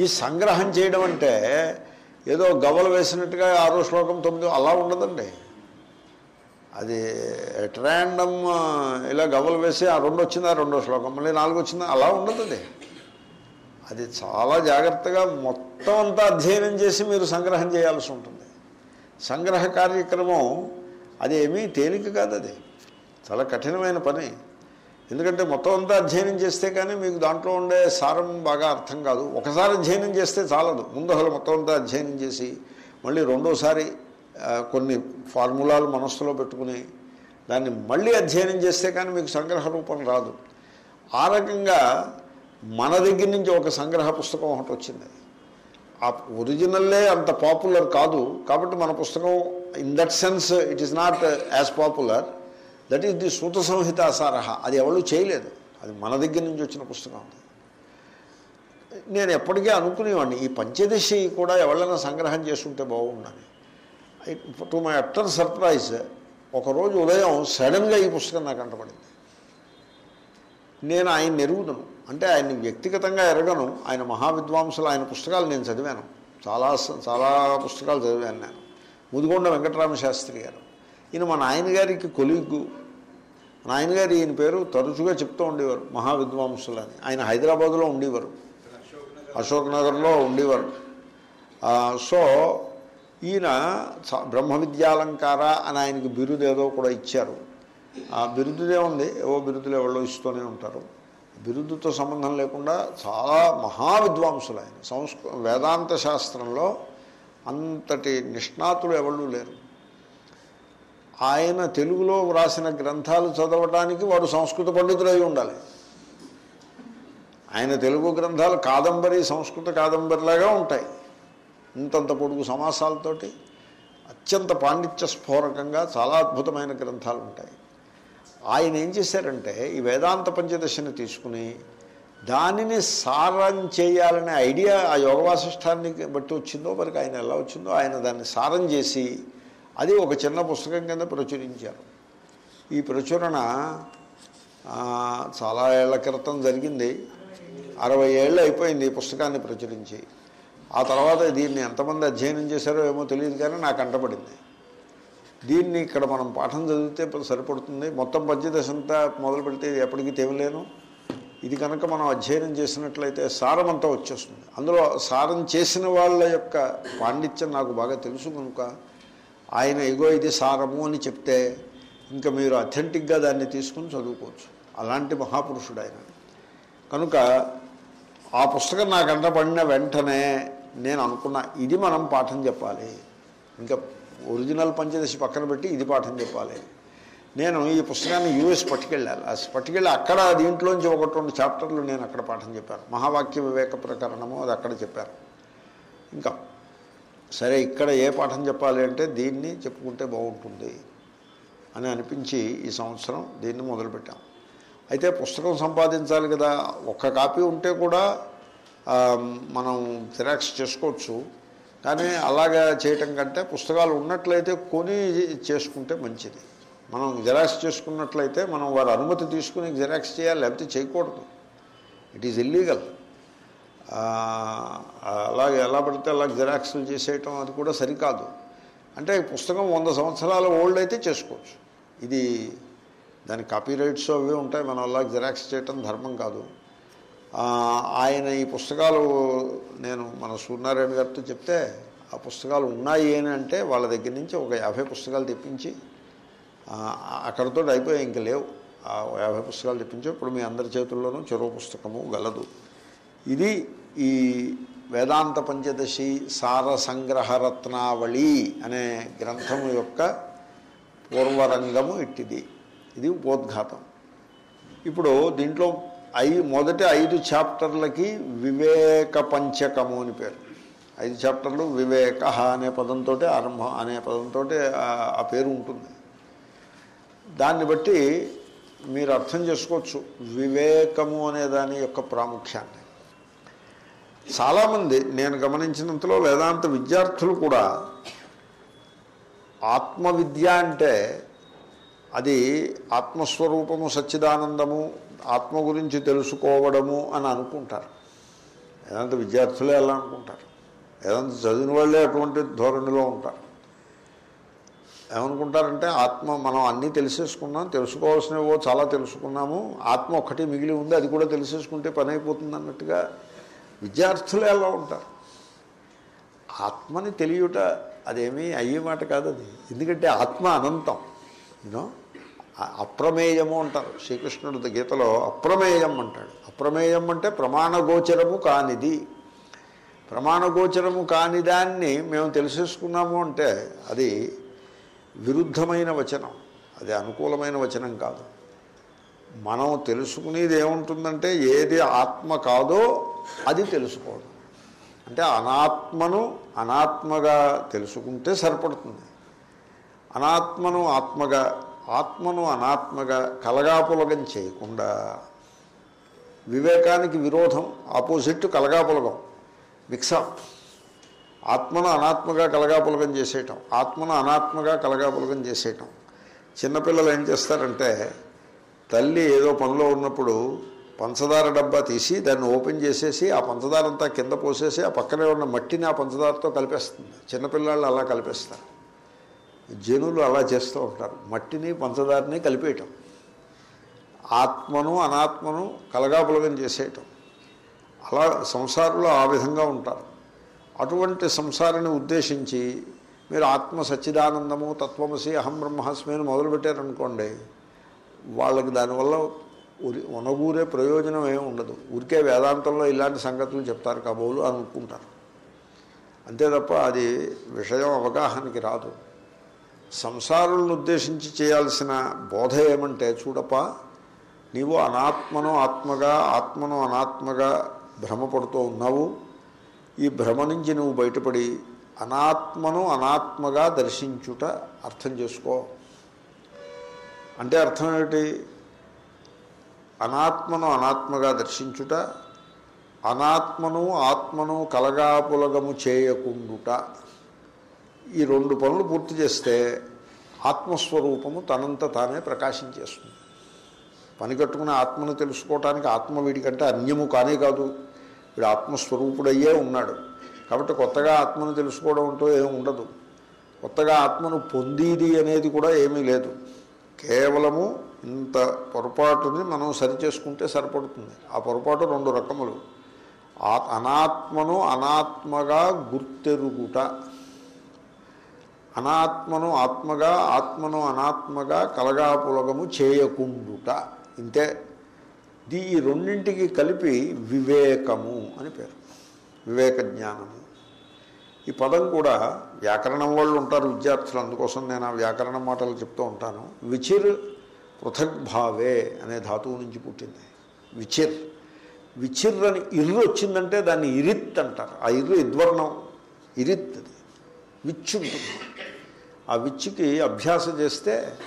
ఈ సంగ్రహం చేయడం అంటే ఏదో గవ్వలు వేసినట్టుగా ఆరో శ్లోకం తొమ్మిది అలా ఉండదండి. అది ఎట్ ఇలా గవ్వలు వేసి ఆ రెండు వచ్చిందా రెండో శ్లోకం మళ్ళీ నాలుగు వచ్చిందా అలా ఉండదు అది చాలా జాగ్రత్తగా మొత్తం అంతా అధ్యయనం చేసి మీరు సంగ్రహం చేయాల్సి ఉంటుంది. సంగ్రహ కార్యక్రమం అది ఏమీ తేలిక కాదు అది. చాలా కఠినమైన పని. ఎందుకంటే మొత్తం అంతా అధ్యయనం చేస్తే కానీ మీకు దాంట్లో ఉండే సారం బాగా అర్థం కాదు. ఒకసారి అధ్యయనం చేస్తే చాలదు. ముందు అసలు మొత్తం అంతా అధ్యయనం చేసి మళ్ళీ రెండోసారి కొన్ని ఫార్ములాలు మనస్సులో పెట్టుకుని దాన్ని మళ్ళీ అధ్యయనం చేస్తే కానీ మీకు సంగ్రహ రూపం రాదు. ఆ రకంగా మన దగ్గర నుంచి ఒక సంగ్రహ పుస్తకం ఒకటి వచ్చింది. ఆ ఒరిజినల్లే అంత పాపులర్ కాదు కాబట్టి మన పుస్తకం in that sense it is not as popular that is the Suta Samhitasarah అది ఎవరు చేయలేదు. అది మన దగ్గర నుంచి వచ్చిన పుస్తకం అది. నేను ఎప్పటికీ అనుకునేవాడిని ఈ పంచదశి కూడా ఎవరైనా సంగ్రహం చేసుకుంటే బాగుండని. టు మై అట్టర్ సర్ప్రైజ్ ఒకరోజు ఉదయం సడన్గా ఈ పుస్తకం నాకు అంటపడింది. నేను ఆయన ఎరుగుదను అంటే ఆయన్ని వ్యక్తిగతంగా ఎరగను ఆయన మహావిద్వాంసులు ఆయన పుస్తకాలు నేను చదివాను. చాలా స- చాలా పుస్తకాలు చదివాను నేను. ముదిగొండ వెంకటరామ శాస్త్రి గారు. ఈయన మా నాయనగారికి కొలిగ్గు నాయనగారు ఈయన పేరు తరచుగా చెప్తూ ఉండేవారు మహావిద్వాంసులు అని. ఆయన హైదరాబాదులో ఉండేవారు. అశోక్ నగర్లో ఉండేవారు సో ఈయన బ్రహ్మ విద్యాలంకార అని ఆయనకి బిరుదేదో కూడా ఇచ్చారు. ఆ బిరుదుదే ఉంది. ఏవో బిరుదులు ఎవరో ఇస్తూనే ఉంటారు. బిరుదుతో సంబంధం లేకుండా చాలా మహావిద్వాంసులు ఆయన. సంస్కృ వేదాంత శాస్త్రంలో అంతటి నిష్ణాతులు ఎవళ్ళు లేరు. ఆయన తెలుగులో వ్రాసిన గ్రంథాలు చదవడానికి వాడు సంస్కృత పండితుడై ఉండాలి. ఆయన తెలుగు గ్రంథాలు కాదంబరి సంస్కృత కాదంబరిలాగా ఉంటాయి. ఇంతంత పొడుగు సమాసాలతోటి అత్యంత పాండిత్య స్ఫోరకంగా చాలా అద్భుతమైన గ్రంథాలు ఉంటాయి. ఆయన ఏం చేశారంటే ఈ వేదాంత పంచదశని తీసుకుని దానిని సారం చేయాలనే ఐడియా ఆ యోగ వాసిష్టాన్ని బట్టి వచ్చిందో మరికి ఆయన ఎలా వచ్చిందో ఆయన దాన్ని సారం చేసి అది ఒక చిన్న పుస్తకం కింద ప్రచురించారు. ఈ ప్రచురణ చాలా ఏళ్ళ క్రితం జరిగింది. అరవై ఏళ్ళు అయిపోయింది ఈ పుస్తకాన్ని ప్రచురించి. ఆ తర్వాత దీన్ని ఎంతమంది అధ్యయనం చేశారో ఏమో తెలియదు కానీ నాకు అంటపడింది. దీన్ని ఇక్కడ మనం పాఠం చదివితే సరిపడుతుంది. మొత్తం పద్యదశ అంతా మొదలు పెడితే ఎప్పటికీ తెవలేను. ఇది కనుక మనం అధ్యయనం చేసినట్లయితే సారం అంతా వచ్చేస్తుంది. అందులో సారం చేసిన వాళ్ళ యొక్క పాండిత్యం నాకు బాగా తెలుసు కనుక ఆయన ఇగో ఇది సారము అని చెప్తే ఇంకా మీరు అథెంటిక్గా దాన్ని తీసుకుని చదువుకోవచ్చు. అలాంటి మహాపురుషుడు ఆయన కనుక ఆ పుస్తకం నాకు అంటపడిన వెంటనే నేను అనుకున్నా ఇది మనం పాఠం చెప్పాలి. ఇంకా ఒరిజినల్ పంచదశి పక్కన పెట్టి ఇది పాఠం చెప్పాలి. నేను ఈ పుస్తకాన్ని యూఎస్ పట్టుకెళ్ళాలి. ఆ పట్టుకెళ్ళి అక్కడ దీంట్లోంచి ఒకటి రెండు చాప్టర్లు నేను అక్కడ పాఠం చెప్పాను. మహావాక్య వివేక ప్రకరణము అది అక్కడ చెప్పాను. ఇంకా సరే ఇక్కడ ఏ పాఠం చెప్పాలి అంటే దీన్ని చెప్పుకుంటే బాగుంటుంది అని అనిపించి ఈ సంవత్సరం దీన్ని మొదలుపెట్టాం. అయితే పుస్తకం సంపాదించాలి కదా. ఒక్క కాపీ ఉంటే కూడా మనం జిరాక్స్ చేసుకోవచ్చు. కానీ అలాగా చేయటం కంటే పుస్తకాలు ఉన్నట్లయితే కొని చేసుకుంటే మంచిది. మనం జిరాక్స్ చేసుకున్నట్లయితే మనం వారి అనుమతి తీసుకుని జిరాక్స్ చేయాలి లేకపోతే చేయకూడదు. ఇట్ ఈజ్ ఇల్లీగల్ అలాగే ఎలా పడితే అలా జిరాక్స్లు చేసేయటం అది కూడా సరికాదు. అంటే పుస్తకం వంద సంవత్సరాల ఓల్డ్ అయితే చేసుకోవచ్చు. ఇది దాని కాపీ రైట్స్ అవి ఉంటాయి మనం అలా జిరాక్స్ చేయటం ధర్మం కాదు. ఆయన ఈ పుస్తకాలు నేను మన సూర్యనారాయణ గారితో చెప్తే ఆ పుస్తకాలు ఉన్నాయి అని అంటే వాళ్ళ దగ్గర నుంచి ఒక యాభై పుస్తకాలు తెప్పించి అక్కడతో అక్కడితో అయిపోయాయి ఇంక లేవు. ఆ యాభై పుస్తకాలు తెప్పించి ఇప్పుడు మీ అందరి చేతుల్లోనూ చెరువు పుస్తకము గలదు. ఇది ఈ వేదాంత పంచదశి సార సంగ్రహరత్నావళి అనే గ్రంథము యొక్క పూర్వరంగము ఇట్టిది. ఇది ఉపోద్ఘాతం. ఇప్పుడు దీంట్లో ఐ మొదటి ఐదు చాప్టర్లకి వివేక పంచకము అని పేరు. ఐదు చాప్టర్లు వివేక అనే పదంతో ఆరంభం అనే పదంతో ఆ పేరు ఉంటుంది. దాన్ని బట్టి మీరు అర్థం చేసుకోవచ్చు వివేకము అనే దాని యొక్క ప్రాముఖ్యాన్ని. చాలామంది నేను గమనించినంతలో వేదాంత విద్యార్థులు కూడా ఆత్మవిద్య అంటే అది ఆత్మస్వరూపము సచ్చిదానందము ఆత్మ గురించి తెలుసుకోవడము అని అనుకుంటారు. వేదాంత విద్యార్థులే అలా అనుకుంటారు. వేదాంత చదివిన వాళ్ళే అటువంటి ధోరణిలో ఉంటారు. ఏమనుకుంటారంటే ఆత్మ మనం అన్నీ తెలిసేసుకున్నాం తెలుసుకోవాల్సినవో చాలా తెలుసుకున్నాము ఆత్మ ఒక్కటి మిగిలి ఉంది అది కూడా తెలిసేసుకుంటే పని అయిపోతుంది అన్నట్టుగా విద్యార్థులే అలా ఉంటారు. ఆత్మని తెలియట అదేమీ అయ్యే మాట కాదు అది ఎందుకంటే ఆత్మ అనంతం యూనో అప్రమేయము అంటారు. శ్రీకృష్ణుడు గీతలో అప్రమేయం అంటాడు. అప్రమేయం అంటే ప్రమాణగోచరము కానిది. ప్రమాణగోచరము కాని దాన్ని మేము తెలిసేసుకున్నాము అంటే అది విరుద్ధమైన వచనం. అది అనుకూలమైన వచనం కాదు. మనం తెలుసుకునేది ఏముంటుందంటే ఏది ఆత్మ కాదో అది తెలుసుకోవడం. అంటే అనాత్మను అనాత్మగా తెలుసుకుంటే సరిపడుతుంది. అనాత్మను ఆత్మగా ఆత్మను అనాత్మగా కలగాపులగం చేయకుండా వివేకానికి విరోధం ఆపోజిట్ కలగాపులగం మిక్సప్ ఆత్మను అనాత్మగా కలగాపులగం చేసేయటం ఆత్మను అనాత్మగా కలగాపులగం చేసేయటం. చిన్నపిల్లలు ఏం చేస్తారంటే తల్లి ఏదో పనిలో ఉన్నప్పుడు పంచదార డబ్బా తీసి దాన్ని ఓపెన్ చేసేసి ఆ పంచదార అంతా కింద పోసేసి ఆ పక్కనే ఉన్న మట్టిని ఆ పంచదారతో కలిపేస్తుంది. చిన్నపిల్లలు అలా కలిపేస్తారు. జనులు అలా చేస్తూ ఉంటారు. మట్టిని పంచదారని కలిపేయటం. ఆత్మను అనాత్మను కలగాపులగం చేసేయటం. అలా సంసారంలో ఆ విధంగా ఉంటారు. అటువంటి సంసారాన్ని ఉద్దేశించి మీరు ఆత్మ సచ్చిదానందము తత్వమసి అహం బ్రహ్మాస్మి అని మొదలుపెట్టారనుకోండి వాళ్ళకి దానివల్ల ఉరి ఉనగూరే ప్రయోజనం ఏమి ఉండదు. ఊరికే వేదాంతంలో ఇలాంటి సంగతులు చెప్తారు కాబోలు అనుకుంటారు. అంతే తప్ప అది విషయం అవగాహనకి రాదు. సంసారులను ఉద్దేశించి చేయాల్సిన బోధ ఏమంటే చూడప్ప నీవు అనాత్మను ఆత్మగా ఆత్మను అనాత్మగా భ్రమపడుతూ ఉన్నావు. ఈ భ్రమ నుంచి నువ్వు బయటపడి అనాత్మను అనాత్మగా దర్శించుట అర్థం చేసుకో. అంటే అర్థం ఏమిటి? అనాత్మను అనాత్మగా దర్శించుట అనాత్మను ఆత్మను కలగాపులగము చేయకుండుట. ఈ రెండు పనులు పూర్తి చేస్తే ఆత్మస్వరూపము తనంత తానే ప్రకాశించేస్తుంది. పని కట్టుకున్న ఆత్మను తెలుసుకోవటానికి ఆత్మ వీడికంటే అన్యము కానే కాదు. వీడు ఆత్మస్వరూపుడయ్యే ఉన్నాడు. కాబట్టి కొత్తగా ఆత్మను తెలుసుకోవడం అంటూ ఏమి ఉండదు. కొత్తగా ఆత్మను పొందేది అనేది కూడా ఏమీ లేదు. కేవలము ఇంత పొరపాటుని మనం సరిచేసుకుంటే సరిపడుతుంది. ఆ పొరపాటు రెండు రకములు. ఆ అనాత్మను అనాత్మగా గుర్తెరుగుట. అనాత్మను ఆత్మగా ఆత్మను అనాత్మగా కలగాపులగము చేయకుండుట. ఇంతే. దీ ఈ రెండింటికి కలిపి వివేకము అని పేరు. వివేక జ్ఞానము. ఈ పదం కూడా వ్యాకరణం వాళ్ళు ఉంటారు విద్యార్థులు. అందుకోసం నేను ఆ వ్యాకరణ మాటలు చెప్తూ ఉంటాను. విచిర్ పృథగ్భావే అనే ధాతువు నుంచి పుట్టింది. విచిర్. విచిర్ అని ఇర్రు వచ్చిందంటే దాన్ని ఇరిత్ అంటారు. ఆ ఇర్రు ఇద్వర్ణం. ఇరిత్ అది. విచ్చుంటుంది. ఆ విచ్చుకి అభ్యాసం చేస్తే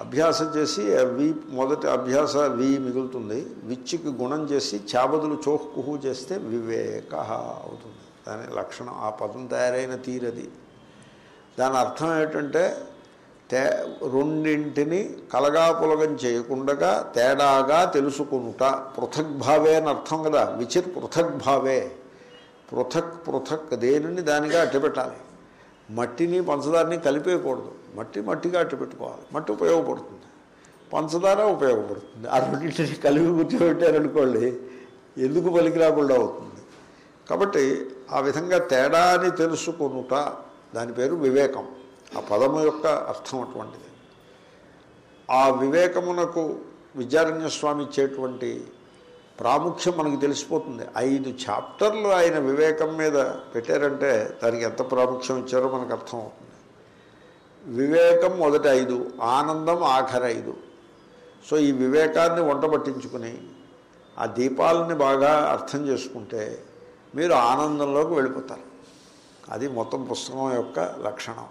అభ్యాసం చేసి వి మొదటి అభ్యాస వి మిగులుతుంది. విచ్చుకి గుణం చేసి చాబదులు చోహ్కుహు చేస్తే వివేక అవుతుంది. దాని లక్షణం ఆ పదం తయారైన తీరది. దాని అర్థం ఏంటంటే తే రెండింటిని కలగాపులగం చేయకుండా తేడాగా తెలుసుకునుట. పృథగ్భావే అని అర్థం కదా. విచిర్ పృథగ్భావే పృథక్ పృథక్ దేనిని దానిగా అట్టపెట్టాలి. మట్టిని పంచదారని కలిపేయకూడదు. మట్టి మట్టిగా అట్టు పెట్టుకోవాలి. మట్టి ఉపయోగపడుతుంది. పంచదార ఉపయోగపడుతుంది. ఆ రెండింటిని కలిపి కూర్చోబెట్టారనుకోండి ఎందుకు పలికి రాకుండా అవుతుంది? కాబట్టి ఆ విధంగా తేడాని తెలుసుకొనుట దాని పేరు వివేకం. ఆ పదము యొక్క అర్థం అటువంటిది. ఆ వివేకమునకు విద్యారణ్య స్వామి ఇచ్చేటువంటి ప్రాముఖ్యం మనకు తెలిసిపోతుంది. ఐదు చాప్టర్లు ఆయన వివేకం మీద పెట్టారంటే దానికి ఎంత ప్రాముఖ్యం ఇచ్చారో మనకు అర్థమవుతుంది. వివేకం మొదటి ఐదు ఆనందం ఆఖరి ఐదు. సో ఈ వివేకాన్ని వంట పట్టించుకుని ఆ దీపాలని బాగా అర్థం చేసుకుంటే మీరు ఆనందంలోకి వెళ్ళిపోతారు. అది మొత్తం పుస్తకం యొక్క లక్షణం.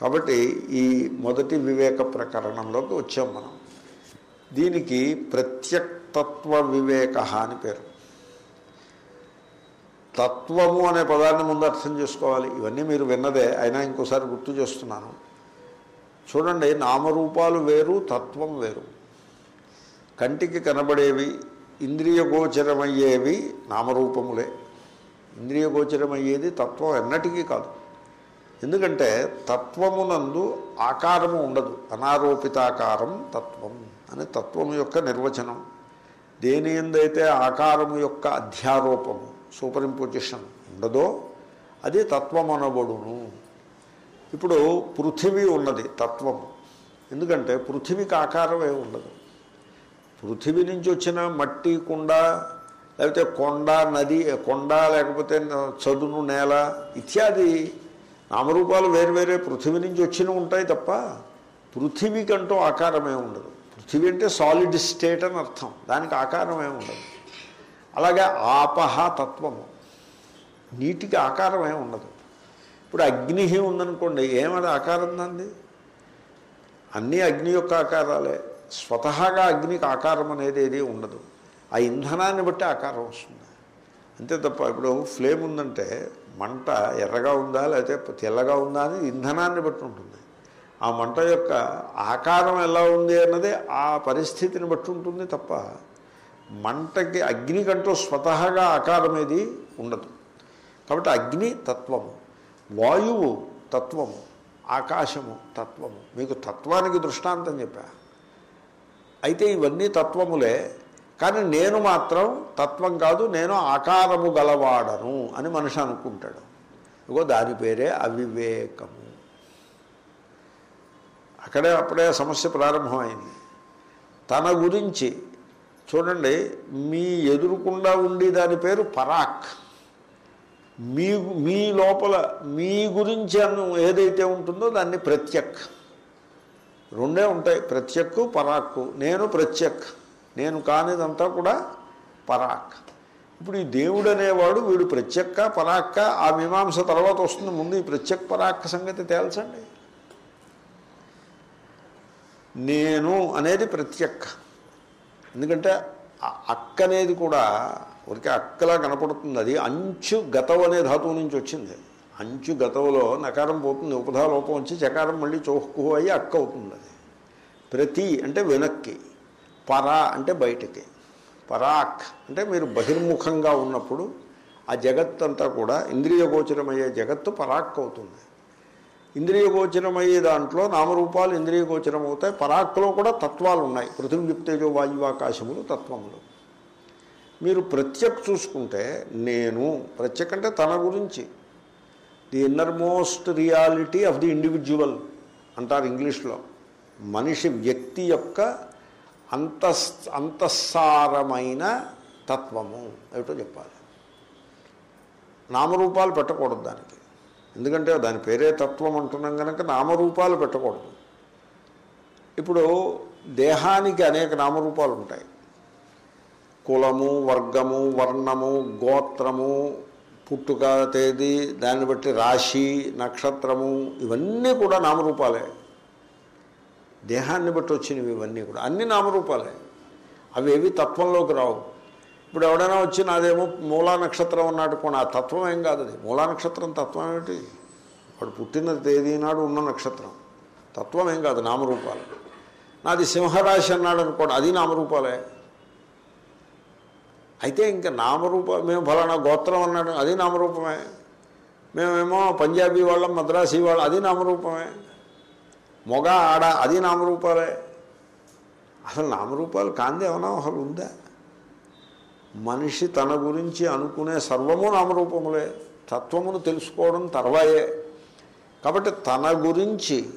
కాబట్టి ఈ మొదటి వివేక ప్రకరణంలోకి వచ్చాం మనం. దీనికి తత్వ వివేక అని పేరు. తత్వము అనే పదాన్ని ముందు అర్థం చేసుకోవాలి. ఇవన్నీ మీరు విన్నదే అయినా ఇంకోసారి గుర్తు చేస్తున్నాను. చూడండి నామరూపాలు వేరు తత్వం వేరు. కంటికి కనబడేవి ఇంద్రియ గోచరమయ్యేవి నామరూపములే. ఇంద్రియ గోచరమయ్యేది తత్వం ఎన్నటికీ కాదు. ఎందుకంటే తత్వమునందు ఆకారము ఉండదు. అనారోపితాకారం తత్వం అని తత్వం యొక్క నిర్వచనం. దేని ఎందైతే ఆకారము యొక్క అధ్యారోపము సూపర్ ఇంపోజిషన్ ఉండదో అది తత్వం అనబడును ఇప్పుడు పృథివీ ఉన్నది తత్వము. ఎందుకంటే పృథివీకి ఆకారమే ఉండదు. పృథివీ నుంచి వచ్చిన మట్టి కుండ లేకపోతే కొండ నది కొండ లేకపోతే చదును నేల ఇత్యాది నామరూపాలు వేరు వేరే పృథివీ నుంచి వచ్చినవి ఉంటాయి తప్ప పృథివీకంటూ ఆకారమే ఉండదు. పృథివీ అంటే సాలిడ్ స్టేట్ అని అర్థం. దానికి ఆకారం ఉండదు. అలాగే ఆపహ తత్వము. నీటికి ఆకారమే ఉండదు. ఇప్పుడు అగ్ని ఉందనుకోండి ఏమది ఆకారం దాన్ని అన్నీ అగ్ని యొక్క ఆకారాలే. స్వతహాగా అగ్నికి ఆకారం అనేది ఏది ఉండదు. ఆ ఇంధనాన్ని బట్టి ఆకారం వస్తుంది. అంతే తప్ప ఇప్పుడు ఫ్లేమ్ ఉందంటే మంట ఎర్రగా ఉందా లేకపోతే తెల్లగా ఉందా అని ఇంధనాన్ని బట్టి ఉంటుంది. ఆ మంట యొక్క ఆకారం ఎలా ఉంది అన్నది ఆ పరిస్థితిని బట్టి ఉంటుంది తప్ప మంటకి అగ్నికంటూ స్వతహాగా ఆకారం ఏది ఉండదు. కాబట్టి అగ్ని తత్వము వాయువు తత్వము ఆకాశము తత్వము మీకు తత్వానికి దృష్టాంతం చెప్పా. అయితే ఇవన్నీ తత్వములే కానీ నేను మాత్రం తత్వం కాదు నేను ఆకారము గలవాడను అని మనిషి అనుకుంటాడు. ఇగో దాని పేరే అవివేకము. అక్కడే అప్పుడే సమస్య ప్రారంభమైంది. తన గురించి చూడండి మీ ఎదురుకుండా ఉండి దాని పేరు పరాక్. మీ మీ లోపల మీ గురించి అను ఏదైతే ఉంటుందో దాన్ని ప్రత్యక్. రెండే ఉంటాయి ప్రత్యక్కు పరాక్కు. నేను ప్రత్యక్. నేను కానిదంతా కూడా పరాక్. ఇప్పుడు ఈ దేవుడు అనేవాడు వీడు ప్రత్యక్క పరాక్క? ఆ మీమాంస తర్వాత వస్తుంది ముందు ఈ ప్రత్యక్ పరాక్క సంగతి తేల్చండి. నేను అనేది ప్రత్యక్క ఎందుకంటే అక్క అనేది కూడా ఊరికే అక్కలా కనపడుతుంది. అది అంచు గతవు అనే ధాతువు నుంచి వచ్చింది. అంచు గతవులో నకారం పోతుంది. ఉపధా లోపం వచ్చి చకారం మళ్ళీ చౌహ్కు అయ్యి అక్క అవుతుంది అది. ప్రతి అంటే వెనక్కి. పరా అంటే బయటికి. పరాక్ అంటే మీరు బహిర్ముఖంగా ఉన్నప్పుడు ఆ జగత్ అంతా కూడా ఇంద్రియ గోచరమయ్యే జగత్తు పరాక్ అవుతుంది. ఇంద్రియగోచరమయ్యే దాంట్లో నామరూపాలు ఇంద్రియగోచరం అవుతాయి పరాక్లో కూడా తత్వాలు ఉన్నాయి పృథివ్యుక్తేజో వాయువాకాశములు తత్వములు. మీరు ప్రత్యక్ చూసుకుంటే నేను ప్రత్యక్ అంటే తన గురించి the innermost reality of the individual అంటారు ఇంగ్లీష్లో. మనిషి వ్యక్తి యొక్క అంతస్ అంతఃసారమైన తత్వము. ఏమిటో చెప్పాలి. నామరూపాలు పెట్టకూడదు దానికి. ఎందుకంటే దాని పేరే తత్వం అంటున్నాం కనుక నామరూపాలు పెట్టకూడదు. ఇప్పుడు దేహానికి అనేక నామరూపాలు ఉంటాయి. కులము వర్గము వర్ణము గోత్రము పుట్టుక తేదీ దాన్ని బట్టి రాశి నక్షత్రము ఇవన్నీ కూడా నామరూపాలే. దేహాన్ని బట్టి వచ్చినవి ఇవన్నీ కూడా. అన్ని నామరూపాలే. అవి ఏవి తత్వంలోకి రావు. ఇప్పుడు ఎవడైనా వచ్చి నాదేమో మూలా నక్షత్రం అన్నాడు కొన్ని ఆ తత్వం ఏం కాదు అది. మూలా నక్షత్రం తత్వం ఏమిటి? వాడు పుట్టిన తేదీ నాడు ఉన్న నక్షత్రం. తత్వం ఏం కాదు నామరూపాలు. నాది సింహరాశి అన్నాడు అనుకోండి అది నామరూపాలే. అయితే ఇంకా నామరూప మేము ఫలానా గోత్రం అన్నాడు అది నామరూపమే. మేమేమో పంజాబీ వాళ్ళం మద్రాసీ వాళ్ళం అది నామరూపమే. మొగ ఆడ అది నామరూపాలే. అసలు నామరూపాలు కాంది ఏమన్నా అసలు ఉందా? మనిషి తన గురించి అనుకునే సర్వము నామరూపములే తత్వమును తెలుసుకోవడం తర్వాయే. కాబట్టి తన గురించి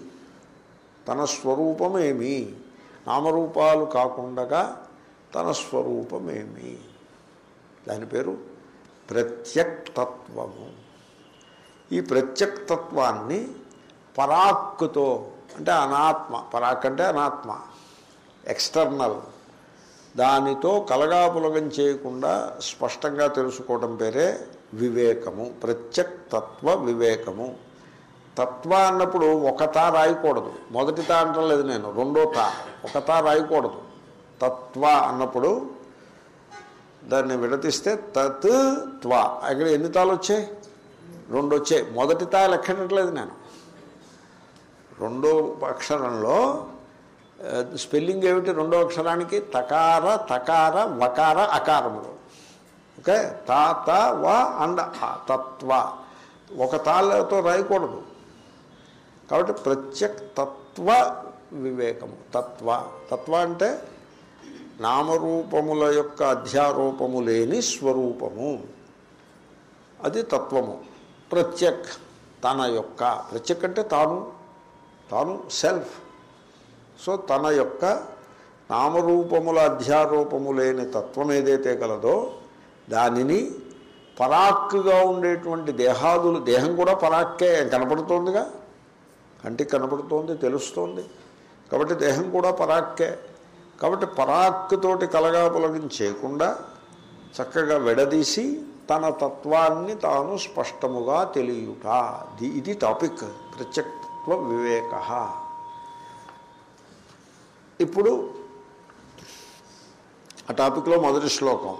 తన స్వరూపమేమి? నామరూపాలు కాకుండా తన స్వరూపమేమి? దాని పేరు ప్రత్యక్తత్వము. ఈ ప్రత్యక్తత్వాన్ని పరాక్కుతో అంటే అనాత్మ పరాక్ అంటే అనాత్మ ఎక్స్టర్నల్. దానితో కలగాపులగం చేయకుండా స్పష్టంగా తెలుసుకోవడం పేరే వివేకము ప్రత్యక్తత్వ వివేకము. తత్వ అన్నప్పుడు ఒక తా రాయకూడదు. మొదటి తా అంటలేదు నేను రెండో తా. ఒక తా రాయకూడదు. తత్వ అన్నప్పుడు దాన్ని విడతిస్తే తత్ త్వ. ఇక్కడ ఎన్ని తాలు వచ్చాయి? రెండు వచ్చాయి. మొదటి తా లెక్కనట్లేదు నేను. రెండో అక్షరంలో స్పెల్లింగ్ ఏమిటి? రెండో అక్షరానికి తకార తకార వకార అకారములు. ఓకే? తా త వ అండ్ తత్వ. ఒక తాళ్ళతో రాయకూడదు. కాబట్టి ప్రత్యక్ తత్వ వివేకము. తత్వ. తత్వ అంటే నామరూపముల యొక్క అధ్యారూపము లేని స్వరూపము. అది తత్వము. ప్రత్యక్ తన యొక్క. ప్రత్యక్ అంటే తాను. తాను సెల్ఫ్. సో తన యొక్క నామరూపముల అధ్యారూపము లేని తత్వం ఏదైతే కలదో దానిని పరాక్కుగా ఉండేటువంటి దేహాదులు దేహం కూడా పరాక్కే కనపడుతోందిగా? కంటికి కనపడుతోంది తెలుస్తోంది. కాబట్టి దేహం కూడా పరాక్కే. కాబట్టి పరాక్కుతోటి కలగాపులగం చేయకుండా చక్కగా విడదీసి తన తత్వాన్ని తాను స్పష్టముగా తెలియుట. ఇది టాపిక్ ప్రత్యక్త్వ వివేక ఇప్పుడు ఆ టాపిక్లో మొదటి శ్లోకం.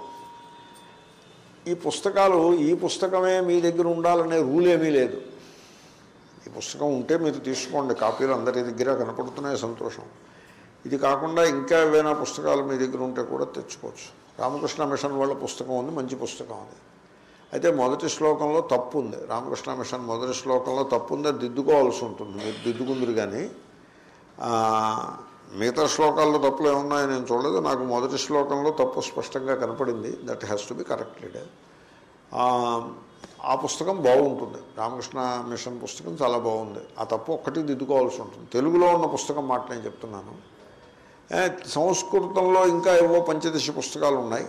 ఈ పుస్తకాలు ఈ పుస్తకమే మీ దగ్గర ఉండాలనే రూల్ ఏమీ లేదు. ఈ పుస్తకం ఉంటే మీరు తీసుకోండి కాపీలు అందరి దగ్గర కనపడుతున్నాయి సంతోషం. ఇది కాకుండా ఇంకా ఏవైనా పుస్తకాలు మీ దగ్గర ఉంటే కూడా తెచ్చుకోవచ్చు. రామకృష్ణ మిషన్ వాళ్ళ పుస్తకం ఉంది మంచి పుస్తకం అది. అయితే మొదటి శ్లోకంలో తప్పు ఉంది. రామకృష్ణ మిషన్ మొదటి శ్లోకంలో తప్పు ఉంది దిద్దుకోవాల్సి ఉంటుంది. మీరు దిద్దుకుందరు కానీ మిగతా శ్లోకాల్లో తప్పులు ఏమున్నాయో నేను చూడలేదు. నాకు మొదటి శ్లోకంలో తప్పు స్పష్టంగా కనపడింది. That has to be corrected ఆ పుస్తకం బాగుంటుంది. రామకృష్ణ మిషన్ పుస్తకం చాలా బాగుంది. ఆ తప్పు ఒక్కటి దిద్దుకోవాల్సి ఉంటుంది. తెలుగులో ఉన్న పుస్తకం మాట నేను చెప్తున్నాను. సంస్కృతంలో ఇంకా ఏవో పంచదశ పుస్తకాలు ఉన్నాయి.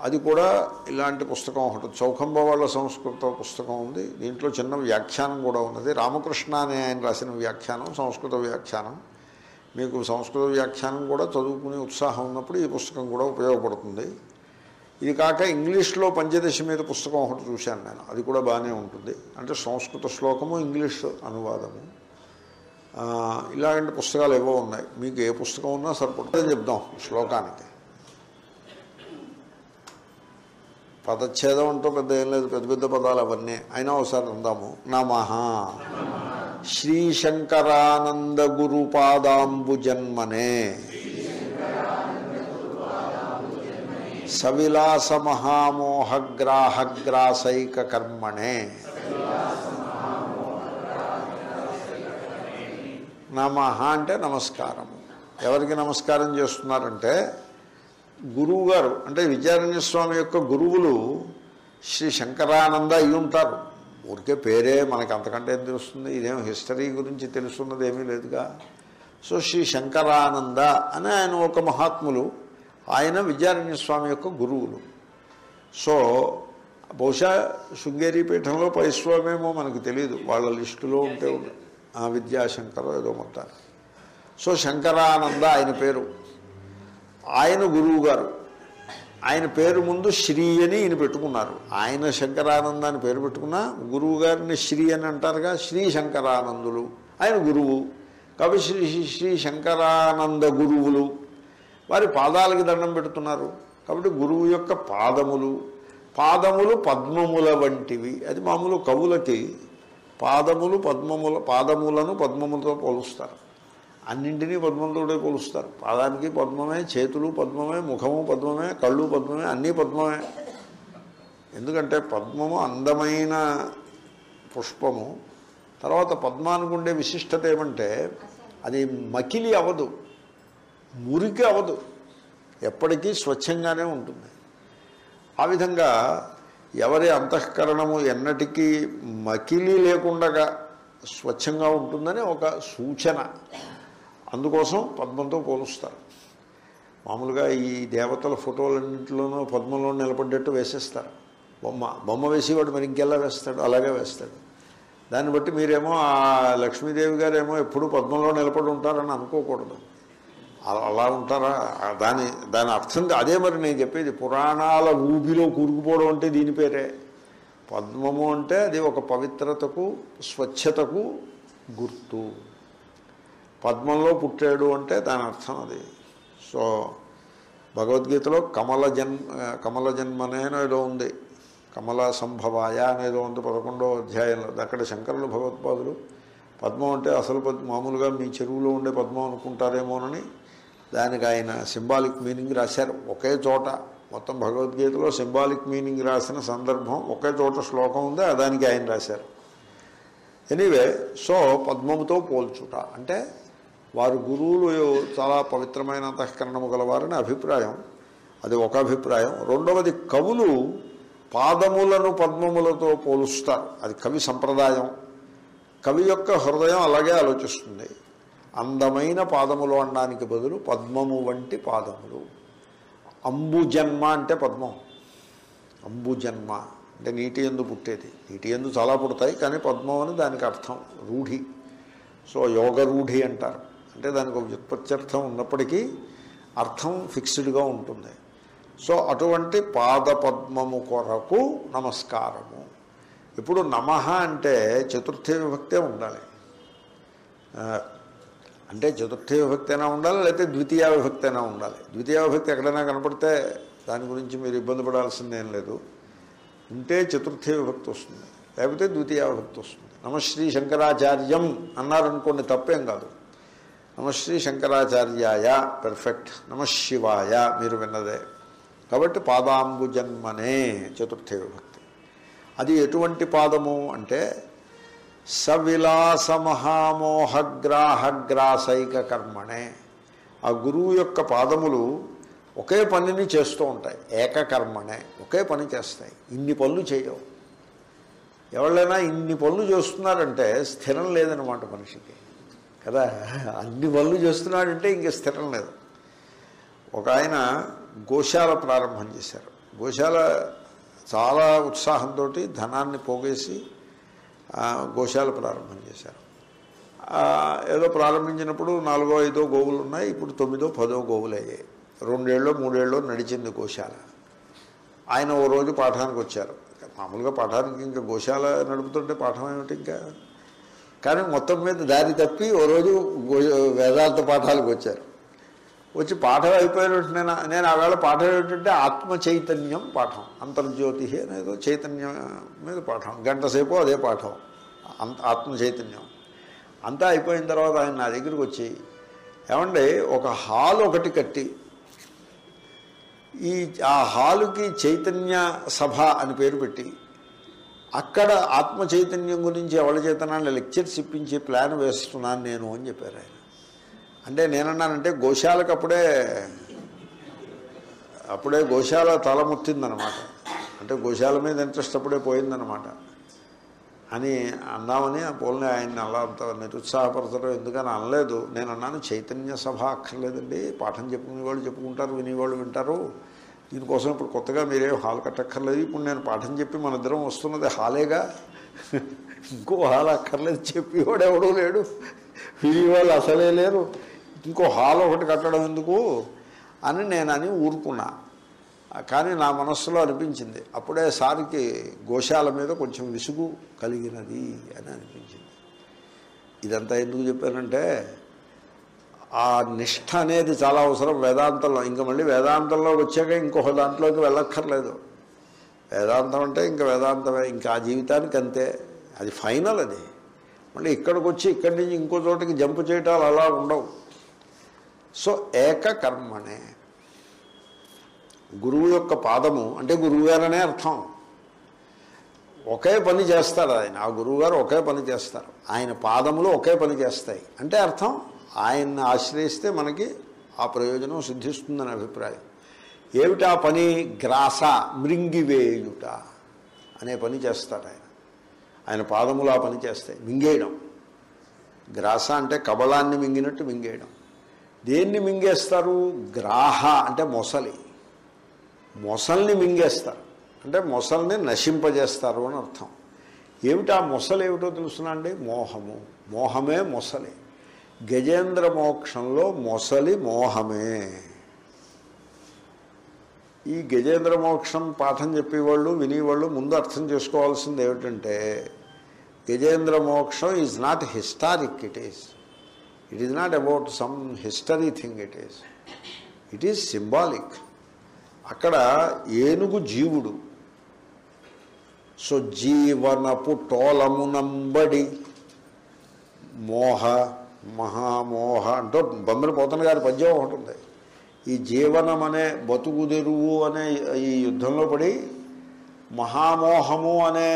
అది కూడా ఇలాంటి పుస్తకం ఒకటి. చౌకంబ వాళ్ళ సంస్కృత పుస్తకం ఉంది. దీంట్లో చిన్న వ్యాఖ్యానం కూడా ఉన్నది. రామకృష్ణ అనే ఆయన రాసిన వ్యాఖ్యానం సంస్కృత వ్యాఖ్యానం. మీకు సంస్కృత వ్యాఖ్యానం కూడా చదువుకునే ఉత్సాహం ఉన్నప్పుడు ఈ పుస్తకం కూడా ఉపయోగపడుతుంది. ఇది కాక ఇంగ్లీష్లో పంచదశ మీద పుస్తకం ఒకటి చూశాను నేను. అది కూడా బాగానే ఉంటుంది. అంటే సంస్కృత శ్లోకము ఇంగ్లీష్ అనువాదము. ఇలాంటి పుస్తకాలు ఏవో ఉన్నాయి. మీకు ఏ పుస్తకం ఉన్నా సరిపడుతుందని చెప్దాం శ్లోకానికి. పదచ్ఛేదం అంటూ పెద్ద ఏం లేదు. పెద్ద పెద్ద పదాలు అవన్నీ. అయినా ఒకసారి అందాము. నమహ శ్రీశంకరానంద గురు పాదాంబు జన్మనే సవిలాస మహామోహగ్రాహగ్రాసైక కర్మణే నమ అంటే నమస్కారము. ఎవరికి నమస్కారం చేస్తున్నారంటే గురువు గారు అంటే విద్యారణ్య స్వామి యొక్క గురువులు శ్రీ శంకరానంద అయి ఉంటారు ఊరికే పేరే మనకి అంతకంటే ఏం తెలుస్తుంది? ఇదేం హిస్టరీ గురించి తెలుసున్నది ఏమీ లేదుగా. సో శ్రీ శంకరానంద అని ఆయన ఒక మహాత్ములు. ఆయన విద్యారణ్య స్వామి యొక్క గురువులు. సో బహుశా శృంగేరి పీఠంలో పైస్వామేమో మనకు తెలియదు వాళ్ళ లిస్టులో ఉంటే ఉంది ఆ విద్యాశంకరో ఏదో మొత్తాన్ని సో శంకరానంద ఆయన పేరు. ఆయన గురువు గారు ఆయన పేరు ముందు శ్రీ అని ఈయన పెట్టుకున్నారు. ఆయన శంకరానంద అని పేరు పెట్టుకున్నా గురువు గారిని శ్రీ అని అంటారుగా శ్రీ శంకరానందులు. ఆయన గురువు. కాబట్టి శ్రీ శ్రీ- శ్రీ శంకరానంద గురువులు. వారి పాదాలకి దండం పెడుతున్నారు. కాబట్టి గురువు యొక్క పాదములు పాదములు పద్మముల వంటివి. అది మామూలు కవులకి పాదములు పద్మముల పాదములను పద్మములతో పోలుస్తారు. అన్నింటినీ పద్మంతోడే కొలుస్తారు పాదానికి పద్మమే చేతులు పద్మమే ముఖము పద్మమే కళ్ళు పద్మమే అన్నీ పద్మమే. ఎందుకంటే పద్మము అందమైన పుష్పము. తర్వాత పద్మానికి ఉండే విశిష్టత ఏమంటే అది మకిలి అవదు మురికి అవదు ఎప్పటికీ స్వచ్ఛంగానే ఉంటుంది. ఆ విధంగా ఎవరి అంతఃకరణము ఎన్నటికీ మకిలి లేకుండా స్వచ్ఛంగా ఉంటుందని ఒక సూచన. అందుకోసం పద్మంతో పోలుస్తారు. మామూలుగా ఈ దేవతల ఫోటోలన్నింటిలోనూ పద్మంలో నిలబడ్డట్టు వేసేస్తారు. బొమ్మ బొమ్మ వేసేవాడు మరి ఇంకెలా వేస్తాడు? అలాగే వేస్తాడు. దాన్ని బట్టి మీరేమో ఆ లక్ష్మీదేవి గారేమో ఎప్పుడూ ఎప్పుడు పద్మంలో నిలబడి ఉంటారని అనుకోకూడదు. అలా అలా ఉంటారా? దాని దాని అర్థం అదే మరి నేను చెప్పేది పురాణాల ఊబిలో కూరుకుపోవడం అంటే దీని పేరే. పద్మము అంటే అది ఒక పవిత్రతకు స్వచ్ఛతకు గుర్తు. పద్మంలో పుట్టాడు అంటే దాని అర్థం అది. సో భగవద్గీతలో కమల జన్మ కమల జన్మనేనో ఏదో ఉంది. కమల సంభవాయ అనేదో ఉంది పదకొండో అధ్యాయంలో. అక్కడ శంకరులు భగవత్పాదులు పద్మం అంటే అసలు మామూలుగా మీ చెరువులో ఉండే పద్మం అనుకుంటారేమోనని దానికి ఆయన సింబాలిక్ మీనింగ్ రాశారు. ఒకే చోట. మొత్తం భగవద్గీతలో సింబాలిక్ మీనింగ్ రాసిన సందర్భం ఒకే చోట శ్లోకం ఉంది? ఆ దానికి ఆయన రాశారు. ఎనీవే సో పద్మముతో పోల్చుట. అంటే వారు గురువులు చాలా పవిత్రమైన అంతఃకరణము గలవారని అభిప్రాయం. అది ఒక అభిప్రాయం. రెండవది కవులు పాదములను పద్మములతో పోలుస్తారు. అది కవి సంప్రదాయం. కవి యొక్క హృదయం అలాగే ఆలోచిస్తుంది. అందమైన పాదములు అనడానికి బదులు పద్మము వంటి పాదములు. అంబుజన్మ అంటే పద్మం. అంబుజన్మ అంటే నీటి ఎందు పుట్టేది. నీటి ఎందు చాలా పుడతాయి కానీ పద్మం అని దానికి అర్థం రూఢి. సో యోగ రూఢి అంటారు. అంటే దానికి ఒక వ్యుత్పత్త్యర్థం ఉన్నప్పటికీ అర్థం ఫిక్స్డ్గా ఉంటుంది. సో అటువంటి పాదపద్మము కొరకు నమస్కారము. ఇప్పుడు నమః అంటే చతుర్థ విభక్తే ఉండాలి. అంటే చతుర్థ విభక్తి అయినా ఉండాలి లేకపోతే ద్వితీయ విభక్తి అయినా ఉండాలి. ద్వితీయ విభక్తి ఎక్కడైనా కనపడితే దాని గురించి మీరు ఇబ్బంది పడాల్సిందేం లేదు. ఉంటే చతుర్థ విభక్తి వస్తుంది లేకపోతే ద్వితీయ విభక్తి వస్తుంది. నమశ్రీ శంకరాచార్యం అన్నారనుకోండి తప్పేం కాదు. నమశ్రీ శంకరాచార్యాయ పెర్ఫెక్ట్ నమశివాయ మీరు విన్నదే. కాబట్టి పాదాంబు జన్మనే చతుర్థి విభక్తి. అది ఎటువంటి పాదము అంటే సవిలాస మహామోహగ్రాహగ్రాసైక కర్మణే ఆ గురువు యొక్క పాదములు ఒకే పనిని చేస్తూ ఉంటాయి. ఏకకర్మణే ఒకే పని చేస్తాయి. ఇన్ని పనులు చేయవు. ఎవరైనా ఇన్ని పనులు చేస్తున్నారంటే స్థిరం లేదనమాట మనిషికి. కదా? అన్ని పనులు చేస్తున్నాడంటే ఇంక స్థిరం లేదు. ఒక ఆయన గోశాల ప్రారంభం చేశారు. గోశాల చాలా ఉత్సాహంతో ధనాన్ని పోగేసి గోశాల ప్రారంభం చేశారు. ఏదో ప్రారంభించినప్పుడు నాలుగో ఐదో గోవులు ఉన్నాయి ఇప్పుడు తొమ్మిదో పదో గోవులు అయ్యాయి. రెండేళ్ళు మూడేళ్ళు నడిచింది గోశాల. ఆయన ఓ రోజు పాఠానికి వచ్చారు. మామూలుగా పాఠానికి ఇంకా గోశాల నడుపుతుంటే పాఠం ఏమిటి ఇంకా? కానీ మొత్తం మీద దారి తప్పి ఓ రోజు వేదాంత పాఠాలకు వచ్చారు. వచ్చి పాఠం అయిపోయినట్టు నేను నేను ఆవేళ పాఠం ఏమిటంటే ఆత్మ చైతన్యం పాఠం అంతర్జ్యోతి అనేదో చైతన్యం మీద పాఠం గంట సేపు అదే పాఠం అంత ఆత్మ చైతన్యం అంతా అయిపోయిన తర్వాత ఆయన నా దగ్గరికి వచ్చి ఏమండి ఒక హాల్ ఒకటి కట్టి ఈ ఆ హాలుకి చైతన్య సభ అని పేరు పెట్టి అక్కడ ఆత్మ చైతన్యం గురించి ఎవరి చేతనాన్ని లెక్చర్స్ ఇప్పించి ప్లాన్ వేస్తున్నాను నేను అని చెప్పారు ఆయన. అంటే నేనన్నానంటే గోశాలకు అప్పుడే అప్పుడే గోశాల తలముత్తిందనమాట అంటే గోశాల మీద ఇంట్రెస్ట్ అప్పుడే పోయిందనమాట. అని అన్నామని ఆ ఆయన ఆయన్ని అలా అంత నిరుత్సాహపరచడం ఎందుకని అనలేదు. నేను అన్నాను చైతన్య సభ అక్కర్లేదండి. పాఠం చెప్పుకునేవాళ్ళు చెప్పుకుంటారు వినేవాళ్ళు వింటారు. దీనికోసం ఇప్పుడు కొత్తగా మీరేం హాల్ కట్టక్కర్లేదు. ఇప్పుడు నేను పాఠం చెప్పి మన ఇద్దరం వస్తున్నది హాలేగా? ఇంకో హాల్ అక్కర్లేదు చెప్పేవాడు ఎవడూ లేడు. వాళ్ళు అసలే లేరు. ఇంకో హాల్ ఒకటి కట్టడం ఎందుకు? అని నేను అని ఊరుకున్నా. కానీ నా మనస్సులో అనిపించింది. అప్పుడే సారికి గోశాల మీద కొంచెం విసుగు కలిగినది అని అనిపించింది. ఇదంతా ఎందుకు చెప్పానంటే ఆ నిష్ఠ అనేది చాలా అవసరం. వేదాంతంలో ఇంకా మళ్ళీ వేదాంతంలో వచ్చాక ఇంకొక దాంట్లోకి వెళ్ళక్కర్లేదు. వేదాంతం అంటే ఇంకా వేదాంతమే ఇంకా ఆ జీవితానికి అంతే. అది ఫైనల్ అది. మళ్ళీ ఇక్కడికి వచ్చి ఇక్కడి నుంచి ఇంకో చోటకి జంప్ చేయటాలు అలా ఉండవు. సో ఏకకర్మనే గురువు యొక్క పాదము అంటే గురువుగారనే అర్థం. ఒకే పని చేస్తారు ఆయన. ఆ గురువుగారు ఒకే పని చేస్తారు. ఆయన పాదములు ఒకే పని చేస్తాయి. అంటే అర్థం? ఆయన్ని ఆశ్రయిస్తే మనకి ఆ ప్రయోజనం సిద్ధిస్తుందని అభిప్రాయం. ఏమిటా పని? గ్రాస మృంగివేయుట అనే పని చేస్తాడు ఆయన. ఆయన పాదములు ఆ పని చేస్తాయి. మింగేయడం. గ్రాస అంటే కబళాన్ని మింగినట్టు మింగేయడం. దేన్ని మింగేస్తారు? గ్రాహ అంటే మొసలి. మొసల్ని మింగేస్తారు. అంటే మొసల్ని నశింపజేస్తారు అని అర్థం. ఏమిటా మొసలు ఏమిటో తెలుసునా అండి? మోహము. మోహమే మొసలి. గజేంద్ర మోక్షంలో మొసలి మోహమే. ఈ గజేంద్ర మోక్షం పాఠం చెప్పేవాళ్ళు వినేవాళ్ళు ముందు అర్థం చేసుకోవాల్సింది ఏమిటంటే Gajendra Moksham is not historic it is it is not about some history thing it is it is symbolic అక్కడ ఏనుగు జీవుడు. సో జీవనపు టోలమునంబడి మోహ మహామోహ అంటూ బొమ్మల పోతన గారి పద్యం ఒకటి ఉంది. ఈ జీవనం అనే బతుకుదెరువు అనే ఈ యుద్ధంలో పడి మహామోహము అనే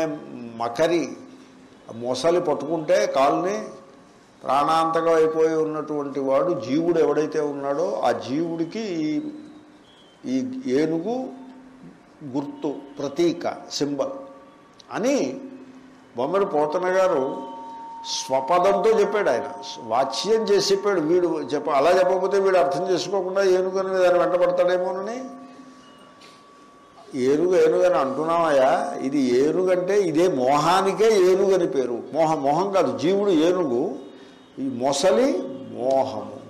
మకరి మొసలి పట్టుకుంటే కాల్ని ప్రాణాంతకం అయిపోయి ఉన్నటువంటి వాడు జీవుడు ఎవడైతే ఉన్నాడో ఆ జీవుడికి ఈ ఏనుగు గుర్తు ప్రతీక సింబల్ అని బొమ్మడి పోతన గారు స్వపదంతో చెప్పాడు ఆయన. వాచ్యం చేసి చెప్పాడు. వీడు చెప్ప అలా చెప్పకపోతే వీడు అర్థం చేసుకోకుండా ఏనుగు అని దాన్ని వెంటబడతాడేమోనని ఏనుగు ఏనుగని అని అంటున్నామయ్యా ఇది ఏనుగంటే అంటే ఇదే మోహానికే ఏనుగని పేరు. మోహం మోహం కాదు జీవుడు ఏనుగు. ఈ మొసలి మోహము.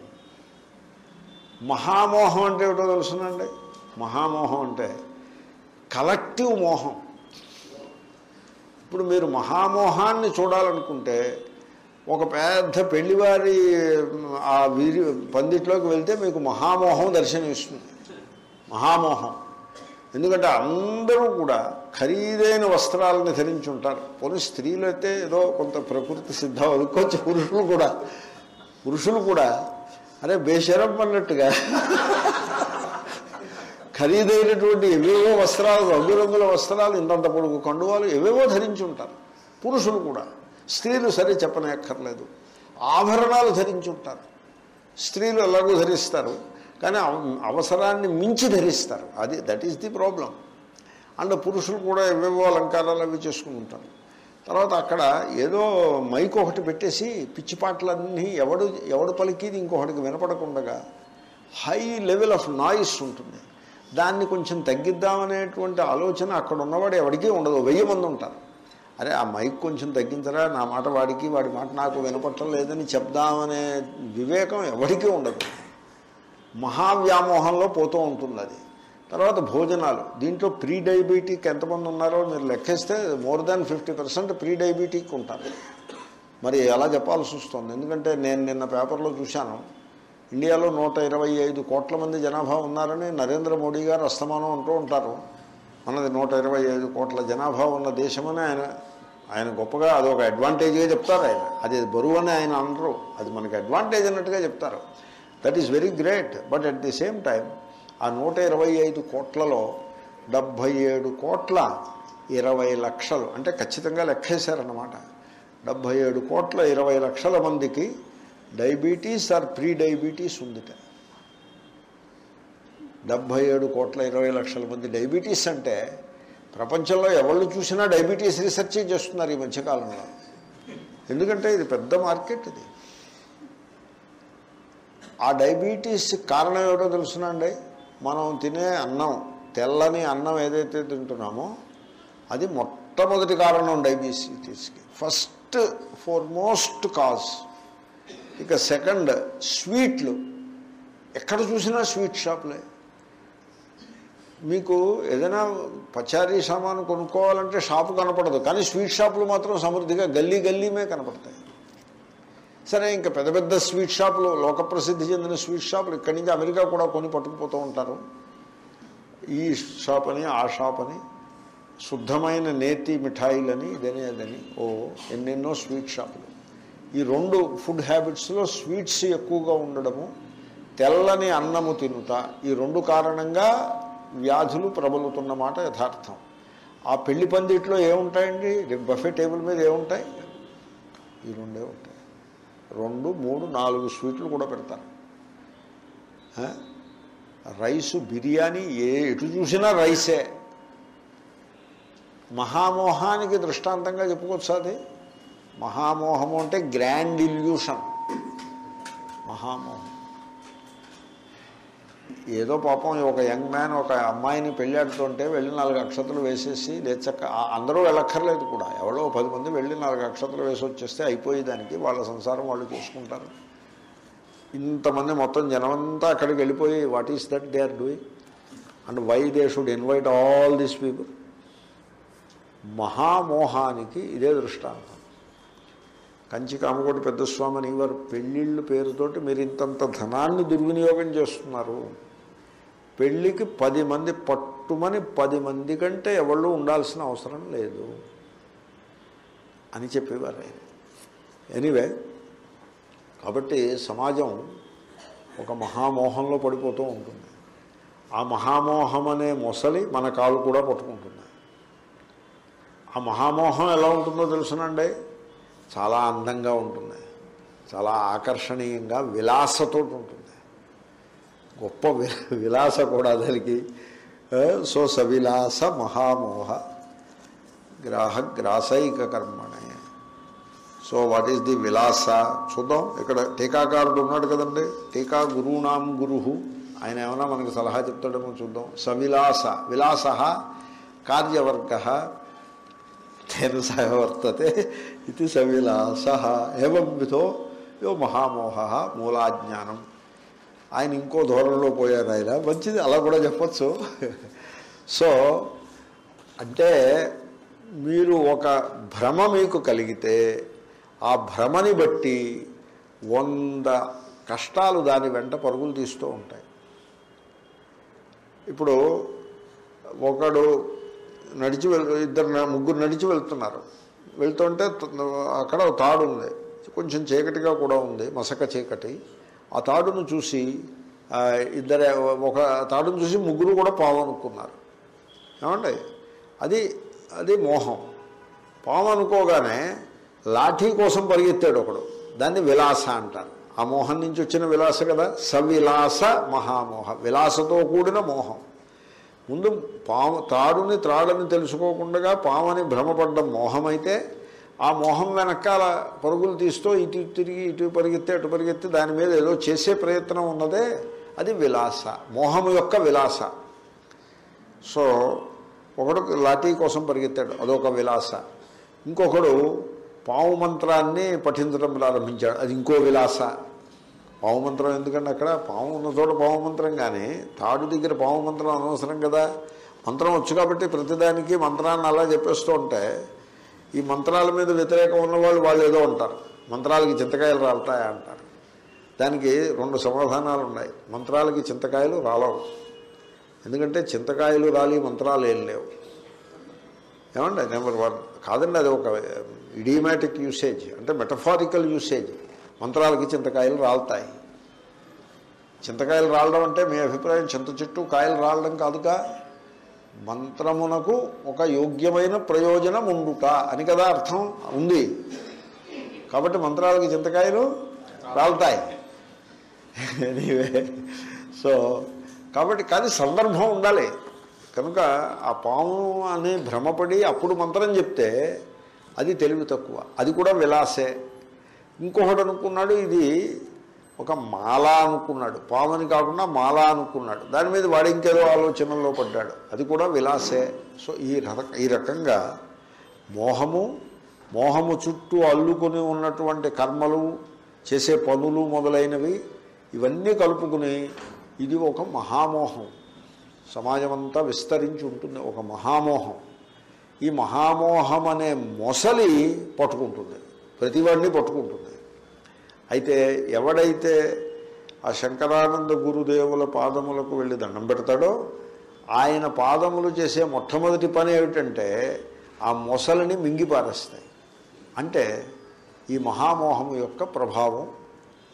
మహామోహం అంటే ఏమిటో తెలుసునండి. మహామోహం అంటే కలెక్టివ్ మోహం. ఇప్పుడు మీరు మహామోహాన్ని చూడాలనుకుంటే ఒక పెద్ద పెళ్ళివారి ఆ వీరి పందిట్లోకి వెళ్తే మీకు మహామోహం దర్శనమిస్తుంది. మహామోహం. ఎందుకంటే అందరూ కూడా ఖరీదైన వస్త్రాలను ధరించి ఉంటారు పోనీ స్త్రీలు అయితే ఏదో కొంత ప్రకృతి సిద్ధం అనుకోవచ్చు పురుషులు కూడా. పురుషులు కూడా అరే బేషరం అన్నట్టుగా. ఖరీదైనటువంటి ఏవేవో వస్త్రాలు రంగురంగుల వస్త్రాలు ఇంతంత పొడుగు కండువాలు ఏవేవో ధరించి ఉంటారు. పురుషులు కూడా. స్త్రీలు సరే చెప్పనక్కర్లేదు. ఆభరణాలు ధరించి ఉంటారు. స్త్రీలు ఎలాగో ధరిస్తారు. కానీ అవసరాన్ని మించి ధరిస్తారు. అది that is the problem and పురుషులు కూడా ఏవేవో అలంకారాలు అవి చేసుకుని ఉంటారు. తర్వాత అక్కడ ఏదో మైక్ ఒకటి పెట్టేసి పిచ్చి పాటలన్నీ ఎవడు ఎవడు పలికిది ఇంకొకటికి వినపడకుండగా హై లెవెల్ ఆఫ్ నాయిస్ ఉంటుంది. దాన్ని కొంచెం తగ్గిద్దామనేటువంటి ఆలోచన అక్కడ ఉన్నవాడు ఎవరికీ ఉండదు. వెయ్యి మంది ఉంటారు. అరే ఆ మైక్ కొంచెం తగ్గించరా? నా మాట వాడికి వాడి మాట నాకు వినపట్టం లేదని చెప్దామనే వివేకం ఎవరికీ ఉండదు. మహావ్యామోహంలో పోతూ ఉంటుంది అది. తర్వాత భోజనాలు. దీంట్లో ప్రీ డయాబెటిక్ ఎంతమంది ఉన్నారో మీరు లెక్కేస్తే more than fifty percent pre diabetic ఉంటారు. మరి ఎలా చెప్పాల్సి వస్తుంది? ఎందుకంటే నేను నిన్న పేపర్లో చూశాను. ఇండియాలో నూట ఇరవై ఐదు కోట్ల మంది జనాభా ఉన్నారని నరేంద్ర మోడీ గారు అస్తమానం అంటూ ఉంటారు. మనది నూట ఇరవై ఐదు కోట్ల జనాభా ఉన్న దేశమని ఆయన ఆయన గొప్పగా అదొక అడ్వాంటేజ్గా చెప్తారు ఆయన. అది బరువు అని ఆయన అనరు. అది మనకి అడ్వాంటేజ్ అన్నట్టుగా చెప్తారు. That is very great but at the same time ఆ నూట ఇరవై ఐదు కోట్లలో డెబ్భై ఏడు కోట్ల ఇరవై లక్షలు అంటే ఖచ్చితంగా లెక్కేశారన్నమాట. డెబ్భై ఏడు కోట్ల ఇరవై లక్షల మందికి డయాబెటీస్ ఆర్ ప్రీ డయాబెటీస్ ఉందిట. డెబ్భై ఏడు కోట్ల ఇరవై లక్షల మంది డయాబెటీస్ అంటే ప్రపంచంలో ఎవళ్ళు చూసినా డయాబెటీస్ రీసెర్చ్ చేస్తున్నారు ఈ మధ్యకాలంలో. ఎందుకంటే ఇది పెద్ద మార్కెట్ ఇది. ఆ డయాబెటీస్ కారణం ఏమిటో తెలుసునండి? మనం తినే అన్నం తెల్లని అన్నం ఏదైతే తింటున్నామో అది మొట్టమొదటి కారణం డయాబెటీస్కి. First foremost cause. ఇక సెకండ్ స్వీట్లు. ఎక్కడ చూసినా స్వీట్ షాప్లే. మీకు ఏదైనా పచారీ సామాను కొనుక్కోవాలంటే షాపు కనపడదు కానీ స్వీట్ షాపులు మాత్రం సమృద్ధిగా గల్లీ గల్లీమే కనపడతాయి. సరే ఇంకా పెద్ద పెద్ద స్వీట్ షాపులు లోక ప్రసిద్ధి చెందిన స్వీట్ షాపులు ఇక్కడి నుంచి అమెరికా కూడా కొని పట్టుకుపోతూ ఉంటారు. ఈ షాప్ అని ఆ షాప్ అని శుద్ధమైన నేతి మిఠాయిలని ఇదని అదని ఓ ఎన్నెన్నో స్వీట్ షాపులు. ఈ రెండు ఫుడ్ హ్యాబిట్స్లో స్వీట్స్ ఎక్కువగా ఉండడము తెల్లని అన్నము తినుట ఈ రెండు కారణంగా వ్యాధులు ప్రబలుతున్నమాట యథార్థం. ఆ పెళ్ళి పందిట్లో ఏముంటాయండి? బఫే టేబుల్ మీద ఏముంటాయి? ఈ రెండే ఉంటాయి. రెండు మూడు నాలుగు స్వీట్లు కూడా పెడతారు. రైసు బిర్యానీ ఏ ఎటు చూసినా రైసే. మహామోహానికి దృష్టాంతంగా చెప్పుకోవచ్చు అది? మహామోహము అంటే గ్రాండ్ ఇల్యూషన్. మహామోహం. ఏదో పాపం ఒక యంగ్ మ్యాన్ ఒక అమ్మాయిని పెళ్ళాడుతుంటే వెళ్ళి నాలుగు అక్షతలు వేసేసి లేచక్క ఆ- అందరూ వెళ్ళక్కర్లేదు కూడా. ఎవరో పది మంది వెళ్ళి నాలుగు అక్షతలు వేసి వచ్చేస్తే అయిపోయేదానికి వాళ్ళ సంసారం వాళ్ళు చూసుకుంటారు. ఇంతమంది మొత్తం జనమంతా అక్కడికి వెళ్ళిపోయి what is that they are doing and why they should invite all these people మహామోహానికి ఇదే దృష్టాంతం. కంచి కామకోటి పెద్దస్వామి అని వారు పెళ్ళిళ్ళు పేరుతోటి మీరు ఇంతంత ధనాన్ని దుర్వినియోగం చేస్తున్నారు. పెళ్ళికి పది మంది పట్టుమని పది మంది కంటే ఎవళ్ళు ఉండాల్సిన అవసరం లేదు అని చెప్పేవారు. ఎనీవే కాబట్టి సమాజం ఒక మహామోహంలో పడిపోతూ ఉంటుంది. ఆ మహామోహం అనే మొసలి మన కాలు కూడా పట్టుకుంటుంది. ఆ మహామోహం ఎలా ఉంటుందో తెలుసునండి. చాలా అందంగా ఉంటుంది చాలా ఆకర్షణీయంగా విలాసతో ఉంటుంది గొప్ప వి- విలాస కూడా దానికి సో సవిలాస మహామోహ గ్రాహ గ్రాసైక కర్మణే. సో వాట్ ఈస్ ది విలాస? చూద్దాం. ఇక్కడ టీకాకారుడు ఉన్నాడు కదండి. టీకా గురువునాం గురు ఆయన ఏమైనా మనకి సలహా చెప్తాడేమో చూద్దాం. సవిలాస. విలాస కార్యవర్గ. తేన సహ వర్తతే. ఇది సవిలాస ఏవం విధో యో మహామోహ మూలాజ్ఞానం ఆయన ఇంకో ధోరణిలో పోయారు ఆయన. మంచిది అలా కూడా చెప్పచ్చు. సో అంటే మీరు ఒక భ్రమ మీకు కలిగితే ఆ భ్రమని బట్టి వంద కష్టాలు దాని వెంట పరుగులు తీస్తూ ఉంటాయి. ఇప్పుడు ఒకడు నడిచి వెళ్ ఇద్దరు ముగ్గురు నడిచి వెళ్తున్నారు. వెళ్తుంటే అక్కడ తాడు ఉంది. కొంచెం చీకటిగా కూడా ఉంది మసక చీకటి. ఆ తాడును చూసి ఇద్దరు ఇద్దరే ఒక తాడును చూసి ముగ్గురు కూడా పాము అనుకున్నారు ఏమండి? అది అది మోహం. పాము అనుకోగానే లాఠీ కోసం పరిగెత్తాడు ఒకడు. దాన్ని విలాస అంటారు. ఆ మోహం నుంచి వచ్చిన విలాస కదా? సవిలాస మహామోహ. విలాసతో కూడిన మోహం. ముందు పాము తాడుని త్రాడని తెలుసుకోకుండా పామని భ్రమపడ్డం మోహమైతే ఆ మోహం వెనకాల పరుగులు తీస్తూ ఇటు తిరిగి ఇటు పరిగెత్తి అటు పరిగెత్తి దాని మీద ఏదో చేసే ప్రయత్నం ఉన్నదే అది విలాస మోహము యొక్క విలాస. సో ఒకడు లాఠీ కోసం పరిగెత్తాడు అదొక విలాస. ఇంకొకడు పావు మంత్రాన్ని పఠించడం ప్రారంభించాడు అది ఇంకో విలాస. పావు మంత్రం ఎందుకంటే అక్కడ పాము ఉన్న చోట పావు మంత్రం కానీ తాడు దగ్గర పావు మంత్రం అనవసరం కదా. మంత్రం వచ్చు కాబట్టి ప్రతిదానికి మంత్రాన్ని అలా చెప్పేస్తూ ఉంటే ఈ మంత్రాల మీద వ్యతిరేకం ఉన్నవాళ్ళు వాళ్ళు ఏదో ఉంటారు. మంత్రాలకి చింతకాయలు రాలుతాయా అంటారు. దానికి రెండు సమాధానాలు ఉన్నాయి. మంత్రాలకి చింతకాయలు రాలవు. ఎందుకంటే చింతకాయలు రాలి మంత్రాలు ఏం లేవు. ఏమండి? Number one. కాదండి అది ఒక ఇడియమాటిక్ యూసేజ్ అంటే మెటఫారికల్ యూసేజ్ మంత్రాలకి చింతకాయలు రాలుతాయి. చింతకాయలు రాలడం అంటే మీ అభిప్రాయం చింత చెట్టు కాయలు రాలడం కాదుగా. మంత్రమునకు ఒక యోగ్యమైన ప్రయోజనం ఉండుట అని కదా అర్థం ఉంది. కాబట్టి మంత్రాలకి చింతకాయలు రాలుతాయి. సో కాబట్టి కానీ సందర్భం ఉండాలి. కనుక ఆ పాము అని భ్రమపడి అప్పుడు మంత్రం చెప్తే అది తెలివి తక్కువ. అది కూడా విలాసే. ఇంకొకడు అనుకున్నాడు ఇది ఒక మాల అనుకున్నాడు. పాముని కాకుండా మాల అనుకున్నాడు. దాని మీద వాడు ఇంకేదో ఆలోచనలో పడ్డాడు. అది కూడా విలాసే. సో ఈ ఈ రకంగా మోహము మోహము చుట్టూ అల్లుకొని ఉన్నటువంటి కర్మలు చేసే పనులు మొదలైనవి ఇవన్నీ కలుపుకుని ఇది ఒక మహామోహం. సమాజం అంతా విస్తరించి ఉంటుంది. ఒక మహామోహం. ఈ మహామోహం అనే మొసలి పట్టుకుంటుంది. ప్రతివాడిని పట్టుకుంటుంది. అయితే ఎవడైతే ఆ శంకరానంద గురుదేవుల పాదములకు వెళ్ళి దండం పెడతాడో ఆయన పాదములు చేసే మొట్టమొదటి పని ఏమిటంటే ఆ మొసలిని మింగిపారేస్తాయి. అంటే ఈ మహామోహము యొక్క ప్రభావం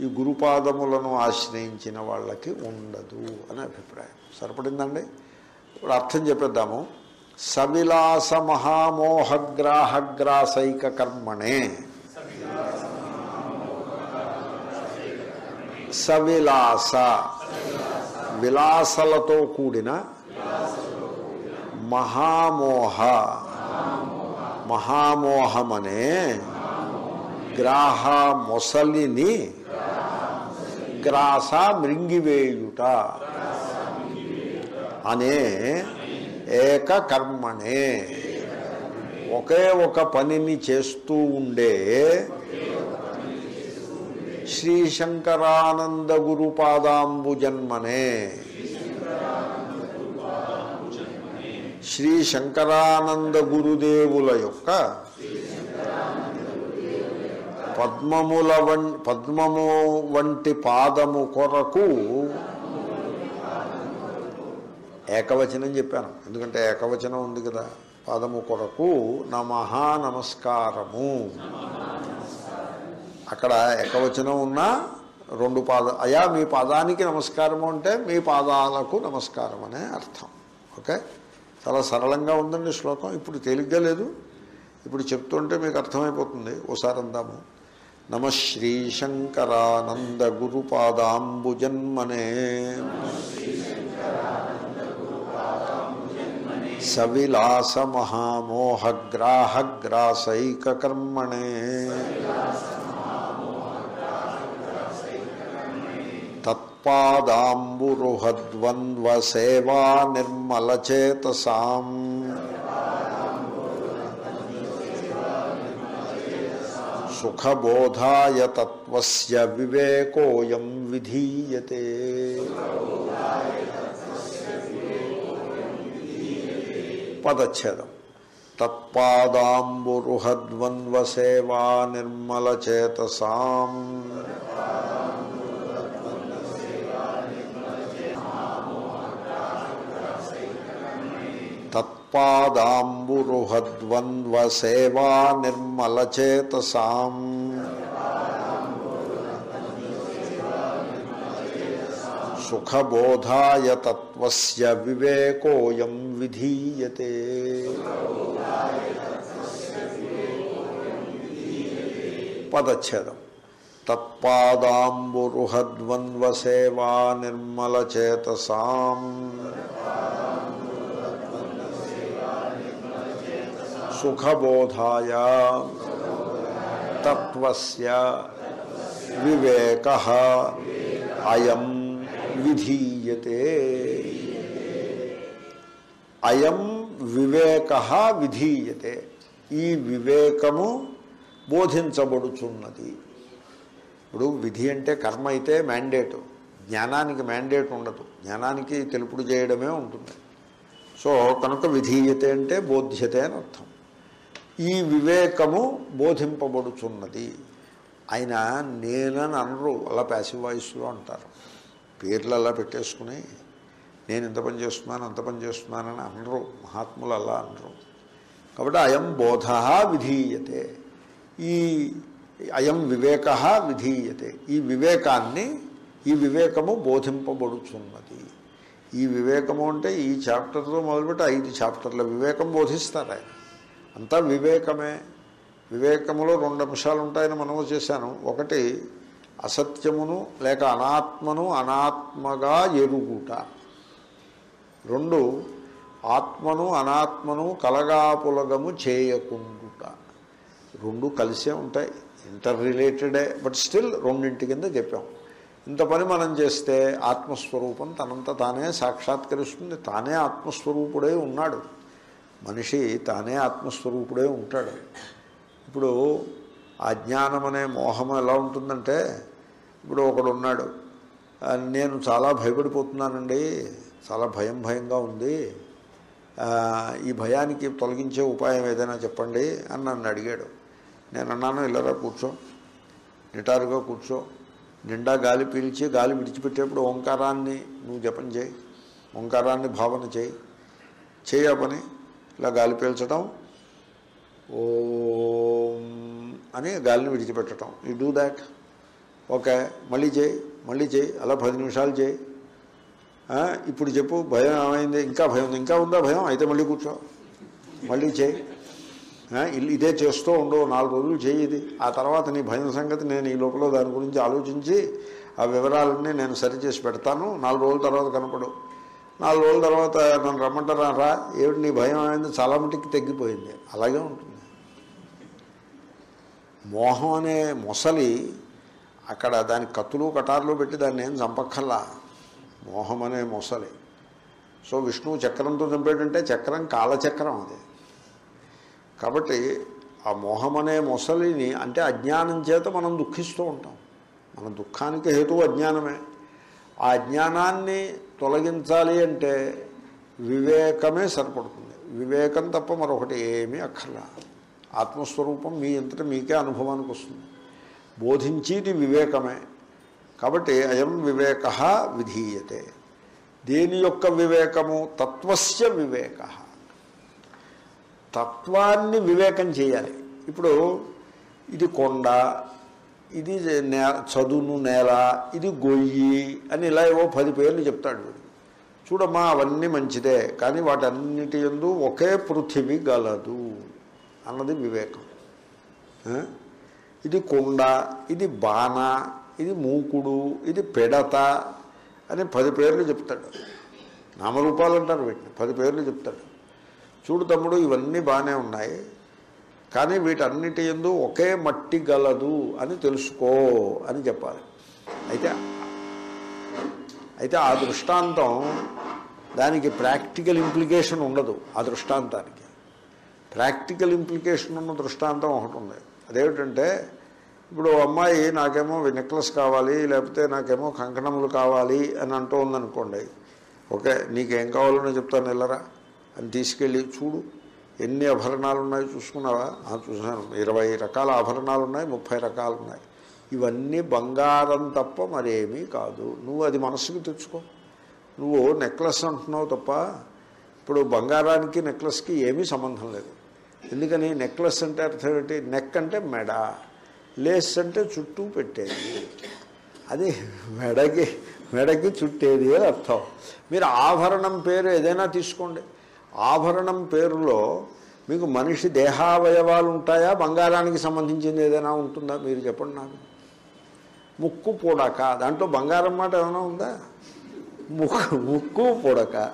ఈ గురుపాదములను ఆశ్రయించిన వాళ్ళకి ఉండదు అనే అభిప్రాయం. సరిపడిందండి? ఇప్పుడు అర్థం చెప్పేద్దాము. సవిలాస మహామోహగ్రాహగ్రాసైక కర్మణే. సవిలాస విలాసలతో కూడిన మహామోహ. మహామోహమనే గ్రాహ మొసలిని గ్రాస మృంగివేయుట అనే ఏక కర్మణే ఒకే ఒక పనిని చేస్తూ ఉండే శ్రీ శంకరానంద గురు పాదాంబు జన్మనే శ్రీ శంకరానంద గురుదేవుల యొక్క పద్మముల వం పద్మము వంటి పాదము కొరకు ఏకవచనం చెప్పాను. ఎందుకంటే ఏకవచనం ఉంది కదా. పాదము కొరకు నమ నమస్కారము. అక్కడ ఎకవచనం ఉన్నా రెండు పాద అయా మీ పాదానికి నమస్కారము అంటే మీ పాదాలకు నమస్కారం అనే అర్థం. ఓకే? చాలా సరళంగా ఉందండి శ్లోకం. ఇప్పుడు తేలిగ్గా లేదు. ఇప్పుడు చెప్తుంటే మీకు అర్థమైపోతుంది. ఓసారి అందాము. నమశ్రీ శంకరానంద గురుపాదాంబు జన్మనే. సవిలాస మహామోహగ్రాహగ్రాసైక కర్మణే తత్పాదాంబురుహద్వంద్వ సేవా నిర్మలచేతసాం సుఖబోధాయ తత్వస్య వివేకోయం విధీయతే పదచ్ఛేదం తత్పాదాంబురుహద్వంద్వ సేవా నిర్మలచేతసాం తత్పాదాంబురుహద్వంద్వ సేవా నిర్మలచేతసాం సుఖబోధాయ తత్వస్య వివేకోయం సుఖబోధాయ తత్వస్య వివేక అయం విధీయతే అయం వివేక విధీయతే ఈ వివేకము బోధించబడుచున్నది. ఇప్పుడు విధి అంటే కర్మ అయితే మ్యాండేట్ జ్ఞానానికి మ్యాండేట్ ఉండదు. జ్ఞానానికి తెలుపుడు చేయడమే ఉంటుంది. సో కనుక విధీయతే అంటే బోధ్యతే అని అర్థం. ఈ వివేకము బోధింపబడుచున్నది. ఆయన నేనని అనరు అలా ప్యాసివ్ వాయిస్లో అంటారు. పేర్లు అలా పెట్టేసుకుని నేను ఇంత పని చేస్తున్నాను అంత పని చేస్తున్నానని అనరు మహాత్ములు అలా అనరు. కాబట్టి అయం బోధ విధీయతే. ఈ అయం వివేక విధీయతే. ఈ వివేకాన్ని ఈ వివేకము బోధింపబడుచున్నది. ఈ వివేకము అంటే ఈ చాప్టర్తో మొదలుపెట్టి ఐదు చాప్టర్ల వివేకం బోధిస్తారు ఆయన. అంతా వివేకమే. వివేకములో రెండు అంశాలు ఉంటాయని మనము చేశాను. ఒకటి అసత్యమును లేక అనాత్మను అనాత్మగా ఎరుగుట. రెండు ఆత్మను అనాత్మను కలగాపులగము చేయకుండుట. రెండు కలిసే ఉంటాయి. ఇంటర్ రిలేటెడే బట్ స్టిల్ రెండింటి కింద చెప్పాం. ఇంత పని మనం చేస్తే ఆత్మస్వరూపం తనంత తానే సాక్షాత్కరిస్తుంది. తానే ఆత్మస్వరూపుడే ఉన్నాడు. మనిషి తానే ఆత్మస్వరూపుడే ఉంటాడు. ఇప్పుడు ఆ జ్ఞానం అనే మోహం ఎలా ఉంటుందంటే ఇప్పుడు ఒకడు ఉన్నాడు నేను చాలా భయపడిపోతున్నానండి చాలా భయం భయంగా ఉంది ఈ భయానికి తొలగించే ఉపాయం ఏదైనా చెప్పండి అని నన్ను అడిగాడు. నేను అన్నాను ఇల్లరా కూర్చో నిటారుగా కూర్చో నిండా గాలి పీల్చి గాలి విడిచిపెట్టేప్పుడు ఓంకారాన్ని నువ్వు జపం చేయి ఓంకారాన్ని భావన చేయి చేయ పని ఇలా గాలి పీల్చడం ఓం అని గాలిని విడిచిపెట్టడం యూ డూ దాట్ ఓకే మళ్ళీ చేయి మళ్ళీ చేయి అలా పది నిమిషాలు చేయి. ఇప్పుడు చెప్పు భయం ఏమైంది? ఇంకా భయం ఉంది. ఇంకా ఉందా భయం? అయితే మళ్ళీ కూర్చో. మళ్ళీ చేయి. ఇదే చేస్తూ ఉండవు. నాలుగు రోజులు చేయి ఇది. ఆ తర్వాత నీ భయం సంగతి నేను ఈ లోపల దాని గురించి ఆలోచించి ఆ వివరాలన్నీ నేను సరిచేసి పెడతాను. నాలుగు రోజుల తర్వాత కనపడు నాలుగు రోజుల తర్వాత నన్ను రమ్మంటారా? రా. ఏమిటి నీ భయం అయింది చాలా మటుకి తగ్గిపోయింది. అలాగే ఉంటుంది. మోహం అనే మొసలి అక్కడ దాని కత్తులు కటార్లు పెట్టి దాన్ని ఏం చంపక్కల్లా మోహం అనే మొసలి. సో విష్ణువు చక్రంతో చంపేటంటే చక్రం కాలచక్రం అది. కాబట్టి ఆ మోహం అనే మొసలిని అంటే అజ్ఞానం చేత మనం దుఃఖిస్తూ ఉంటాం. మన దుఃఖానికి హేతువు అజ్ఞానమే. ఆ అజ్ఞానాన్ని తొలగించాలి అంటే వివేకమే సరిపడుతుంది. వివేకం తప్ప మరొకటి ఏమీ అక్కర్లా. ఆత్మస్వరూపం మీ అంతటా మీకే అనుభవానికి వస్తుంది. బోధించేది వివేకమే. కాబట్టి అయం వివేక విధీయతే. దేని యొక్క వివేకము? తత్వస్య వివేక. తత్వాన్ని వివేకం చేయాలి. ఇప్పుడు ఇది కొండ ఇది నే చదును నేల ఇది గొయ్యి అని ఇలా ఏవో పది పేర్లు చెప్తాడు వీడు. చూడమ్మా అవన్నీ మంచిదే కానీ వాటన్నిటి ఎందు ఒకే పృథివీ గలదు అన్నది వివేకం. ఇది కుండ ఇది బాణ ఇది మూకుడు ఇది పెడత అని పది పేర్లు చెప్తాడు. నామరూపాలు అంటారు వీటిని పది పేర్లు చెప్తాడు. చూడు తమ్ముడు ఇవన్నీ బాగానే ఉన్నాయి. కానీ వీటన్నిటి ఎందు ఒకే మట్టి గలదు అని తెలుసుకో అని చెప్పాలి. అయితే అయితే ఆ దృష్టాంతం దానికి ప్రాక్టికల్ ఇంప్లికేషన్ ఉండదు ఆ దృష్టాంతానికి. ప్రాక్టికల్ ఇంప్లికేషన్ ఉన్న దృష్టాంతం ఒకటి ఉంది. అదేమిటంటే ఇప్పుడు అమ్మాయి నాకేమో నెక్లెస్ కావాలి లేకపోతే నాకేమో కంకణములు కావాలి అని అంటూ ఉందనుకోండి. ఓకే నీకేం కావాలో చెప్తాను వెళ్ళరా. అని తీసుకెళ్ళి చూడు. ఎన్ని ఆభరణాలు ఉన్నాయో చూసుకున్నావా? చూసాను. ఇరవై రకాల ఆభరణాలు ఉన్నాయి ముప్పై రకాలు ఉన్నాయి. ఇవన్నీ బంగారం తప్ప మరేమీ కాదు. నువ్వు అది మనసుకు తెచ్చుకో. నువ్వు నెక్లెస్ అంటున్నావు తప్ప ఇప్పుడు బంగారానికి నెక్లెస్కి ఏమీ సంబంధం లేదు. ఎందుకని? నెక్లెస్ అంటే అర్థం ఏంటి? నెక్ అంటే మెడ లేస్ అంటే చుట్టూ పెట్టేది. అది మెడకి మెడకి చుట్టేది అని అర్థం. మీరు ఆభరణం పేరు ఏదైనా తీసుకోండి. ఆభరణం పేరులో మీకు మనిషి దేహావయవాలు ఉంటాయా? బంగారానికి సంబంధించింది ఏదైనా ఉంటుందా? మీరు చెప్పండి నాకు. ముక్కు పొడక. దాంట్లో బంగారం మాట ఏమైనా ఉందా? ముక్కు ముక్కు పొడక.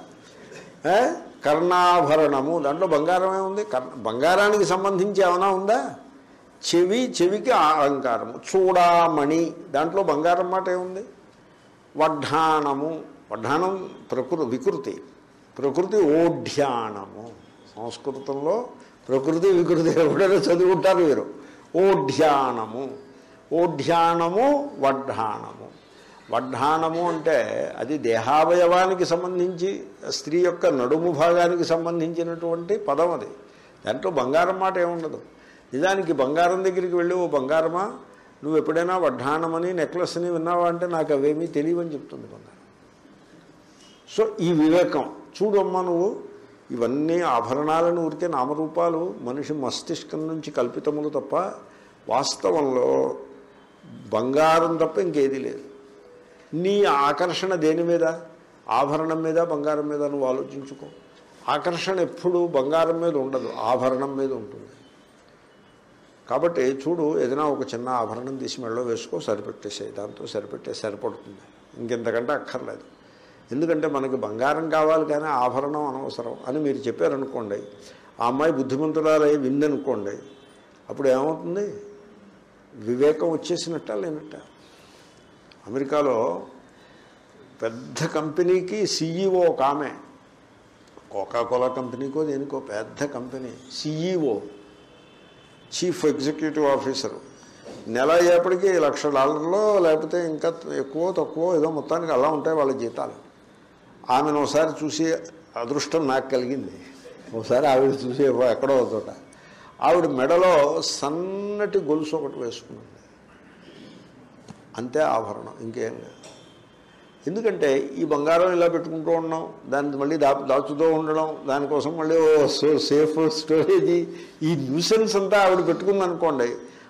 కర్ణాభరణము. దాంట్లో బంగారమే ఉంది? కర్ణ బంగారానికి సంబంధించి ఏమైనా ఉందా? చెవి చెవికి అలంకారము. చూడామణి. దాంట్లో బంగారం మాట ఏముంది? వడ్డాణము వడ్డాణం ప్రకృతి వికృతి. ప్రకృతి ఓఢ్యానము. సంస్కృతంలో ప్రకృతి వికృతి ఎప్పుడైనా చదువుకుంటారు వీరు. ఓఢ్యానము. ఓఢ్యానము వడ్డాణము వడ్డానము అంటే అది దేహావయవానికి సంబంధించి స్త్రీ యొక్క నడుము భాగానికి సంబంధించినటువంటి పదం అది. దాంట్లో బంగారం మాట ఏముండదు. నిజానికి బంగారం దగ్గరికి వెళ్ళి ఓ బంగారమా నువ్వు ఎప్పుడైనా వడ్డాణమని నెక్లెస్ని విన్నావా? అంటే నాకు అవేమీ తెలియవని చెప్తుంది బంగారం. సో ఈ వివేకం చూడమ్మా నువ్వు. ఇవన్నీ ఆభరణాలను ఊరికే నామరూపాలు మనిషి మస్తిష్కం నుంచి కల్పితములు తప్ప వాస్తవంలో బంగారం తప్ప ఇంకేది లేదు. నీ ఆకర్షణ దేని మీద? ఆభరణం మీద బంగారం మీద నువ్వు ఆలోచించుకో. ఆకర్షణ ఎప్పుడు బంగారం మీద ఉండదు ఆభరణం మీద ఉంటుంది. కాబట్టి చూడు ఏదైనా ఒక చిన్న ఆభరణం తీసి మెడలో వేసుకో సరిపెట్టేసే దాంతో సరిపెట్టే సరిపడుతుంది. ఇంకెంతకంటే అక్కర్లేదు. ఎందుకంటే మనకి బంగారం కావాలి కానీ ఆభరణం అనవసరం అని మీరు చెప్పారనుకోండి. ఆ అమ్మాయి బుద్ధిమంతురాలయ్యి విందనుకోండి. అప్పుడు ఏమవుతుంది? వివేకం వచ్చేసినట్ట లేనట్ట? అమెరికాలో పెద్ద కంపెనీకి సీఈఓ ఒక ఆమె. కోకాకోలా కంపెనీకో దేనికో పెద్ద company CEO chief executive officer నెల అయ్యేప్పటికీ లక్ష డాలర్లో లేకపోతే ఇంకా ఎక్కువ తక్కువ ఏదో మొత్తానికి అలా ఉంటాయి వాళ్ళ జీతాలు. ఆమెను ఒకసారి చూసి అదృష్టం నాకు కలిగింది. ఒకసారి ఆవిడ చూసి ఎక్కడో చోట. ఆవిడ మెడలో సన్నటి గొలుసు ఒకటి వేసుకున్నాను అంతే ఆభరణం ఇంకేం లేదు. ఎందుకంటే ఈ బంగారం ఇలా పెట్టుకుంటూ ఉండడం దాన్ని మళ్ళీ దా దాచుతూ ఉండడం దానికోసం మళ్ళీ ఓ సేఫ్ స్టోరేజీ ఈ న్యూసెన్స్ అంతా ఆవిడ పెట్టుకుందనుకోండి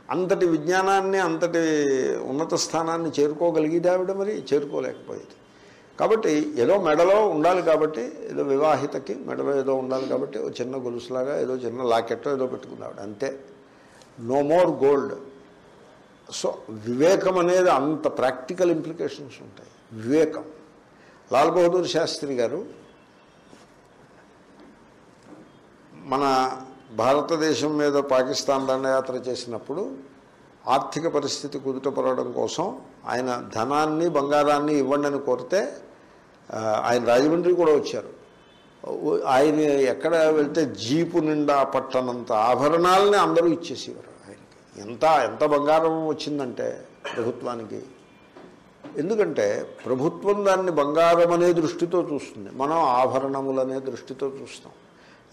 అంతటి విజ్ఞానాన్ని అంతటి ఉన్నత స్థానాన్ని చేరుకోగలిగేది ఆవిడ మరి చేరుకోలేకపోయేది. కాబట్టి ఏదో మెడలో ఉండాలి కాబట్టి ఏదో వివాహితకి మెడలో ఏదో ఉండాలి కాబట్టి ఓ చిన్న గొలుసులాగా ఏదో చిన్న లాకెట్టో ఏదో పెట్టుకున్నాడు అంతే. నో మోర్ గోల్డ్ సో వివేకం అనేది అంత ప్రాక్టికల్ ఇంప్లికేషన్స్ ఉంటాయి. వివేకం. లాల్ బహదూర్ శాస్త్రి గారు మన భారతదేశం మీద పాకిస్తాన్ దండయాత్ర చేసినప్పుడు ఆర్థిక పరిస్థితి కుదుటపడడం కోసం ఆయన ధనాన్ని బంగారాన్ని ఇవ్వండి అని కోరితే ఆయన రాజమండ్రి కూడా వచ్చారు. ఆయన ఎక్కడ వెళ్తే జీపు నిండా పట్టనంత ఆభరణాలని అందరూ ఇచ్చేసేవారు ఆయనకి. ఎంత ఎంత బంగారం వచ్చిందంటే ప్రభుత్వానికి. ఎందుకంటే ప్రభుత్వం దాన్ని బంగారం అనే దృష్టితో చూస్తుంది. మనం ఆభరణములనే దృష్టితో చూస్తాం.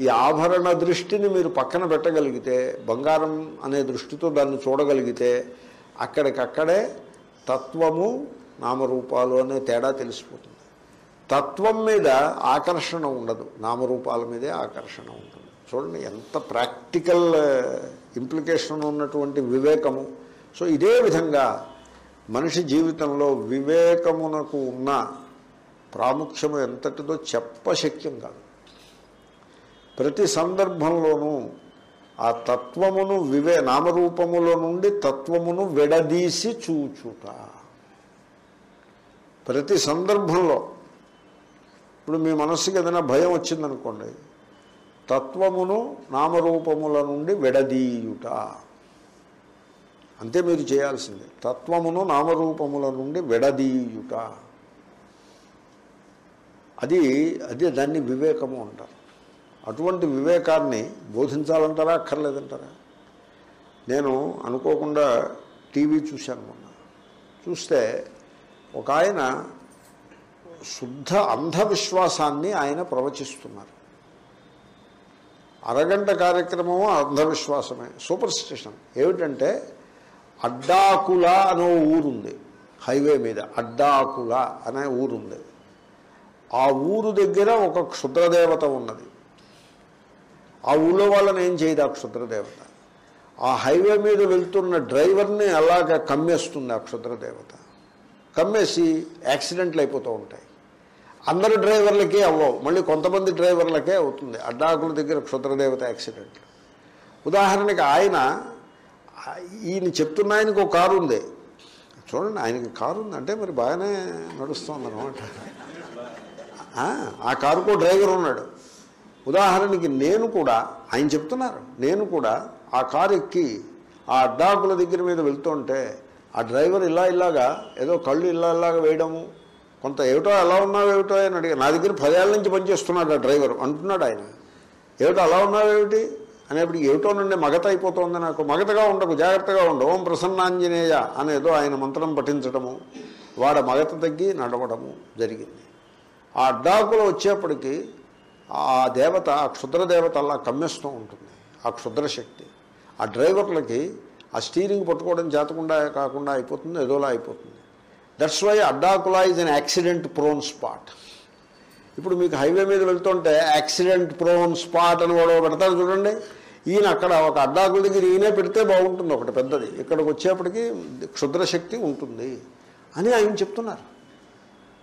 ఈ ఆభరణ దృష్టిని మీరు పక్కన పెట్టగలిగితే బంగారం అనే దృష్టితో దాన్ని చూడగలిగితే అక్కడికక్కడే తత్వము నామరూపాలు అనే తేడా తెలిసిపోతుంది. తత్వం మీద ఆకర్షణ ఉండదు. నామరూపాల మీదే ఆకర్షణ ఉంటుంది. చూడండి ఎంత ప్రాక్టికల్ ఇంప్లికేషన్ ఉన్నటువంటి వివేకము. సో ఇదే విధంగా మనిషి జీవితంలో వివేకమునకు ఉన్న ప్రాముఖ్యము ఎంతటిదో చెప్పశక్యం కాదు. ప్రతి సందర్భంలోనూ ఆ తత్వమును వివే నామరూపముల నుండి తత్వమును విడదీసి చూచుట. ప్రతి సందర్భంలో ఇప్పుడు మీ మనస్సుకి ఏదైనా భయం వచ్చిందనుకోండి తత్వమును నామరూపముల నుండి విడదీయుట. అంతే మీరు చేయాల్సింది. తత్వమును నామరూపముల నుండి విడదీయుట. అది అదే దాన్ని వివేకము అంటారు. అటువంటి వివేకాన్ని బోధించాలంటారా అక్కర్లేదంటారా? నేను అనుకోకుండా టీవీ చూశాను మొన్న. చూస్తే ఒక ఆయన శుద్ధ అంధవిశ్వాసాన్ని ఆయన ప్రవచిస్తున్నారు. అరగంట కార్యక్రమము అంధవిశ్వాసమే. Super station. ఏమిటంటే అడ్డాకుల అనే ఊరుంది. హైవే మీద అడ్డాకుల అనే ఊరుంది. ఆ ఊరు దగ్గర ఒక క్షుద్రదేవత ఉన్నది. ఆ ఊళ్ళో వాళ్ళని ఏం చేయదు ఆ క్షుద్రదేవత? ఆ హైవే మీద వెళ్తున్న డ్రైవర్ని అలాగ కమ్మేస్తుంది ఆ క్షుద్రదేవత. కమ్మేసి యాక్సిడెంట్లు అయిపోతూ ఉంటాయి. అందరు డ్రైవర్లకే అవ్వవు. మళ్ళీ కొంతమంది డ్రైవర్లకే అవుతుంది. అడ్డాకుల దగ్గర క్షుద్రదేవత యాక్సిడెంట్లు ఉదాహరణకి ఆయన ఈయన చెప్తున్న ఆయనకు ఒక కారు ఉంది. చూడండి ఆయనకి కారు ఉంది. అంటే మరి బాగానే నడుస్తుంది అనమాట ఆ కారుకో డ్రైవర్ ఉన్నాడు. ఉదాహరణకి నేను కూడా ఆయన చెప్తున్నారు నేను కూడా ఆ కారు ఎక్కి ఆ అడ్డాకుల దగ్గర మీద వెళ్తుంటే ఆ డ్రైవర్ ఇలా ఇలాగా ఏదో కళ్ళు ఇలా ఇలాగా వేయడము కొంత ఏమిటో ఎలా ఉన్నావు ఏమిటో అని అడిగా. నా దగ్గర పదేళ్ళ నుంచి పనిచేస్తున్నాడు ఆ డ్రైవర్. అంటున్నాడు ఆయన. ఏమిటో అలా ఉన్నావేమిటి అనేప్పుడు ఏమిటో నుండి మగత అయిపోతుంది నాకు. మగతగా ఉండకు జాగ్రత్తగా ఉండు. ఓం ప్రసన్నాంజనేయ అనేదో ఆయన మంత్రం పఠించడము వాడ మగత తగ్గి నడవడము జరిగింది. ఆ అడ్డాకులు వచ్చేప్పటికీ ఆ దేవత ఆ క్షుద్ర దేవత అలా కమ్మేస్తూ ఉంటుంది. ఆ క్షుద్ర శక్తి. ఆ డ్రైవర్లకి ఆ స్టీరింగ్ పట్టుకోవడం చేతకుండా కాకుండా అయిపోతుంది ఏదోలా అయిపోతుంది. That's why Addakula is an accident prone spot ఇప్పుడు మీకు హైవే మీద వెళ్తుంటే యాక్సిడెంట్ ప్రోన్ స్పాట్ అని కూడా పెడతారు చూడండి. ఈయన అక్కడ ఒక అడ్డాకుల దగ్గర ఈయనే పెడితే బాగుంటుంది ఒకటి పెద్దది. ఇక్కడికి వచ్చేప్పటికి క్షుద్రశక్తి ఉంటుంది అని ఆయన చెప్తున్నారు.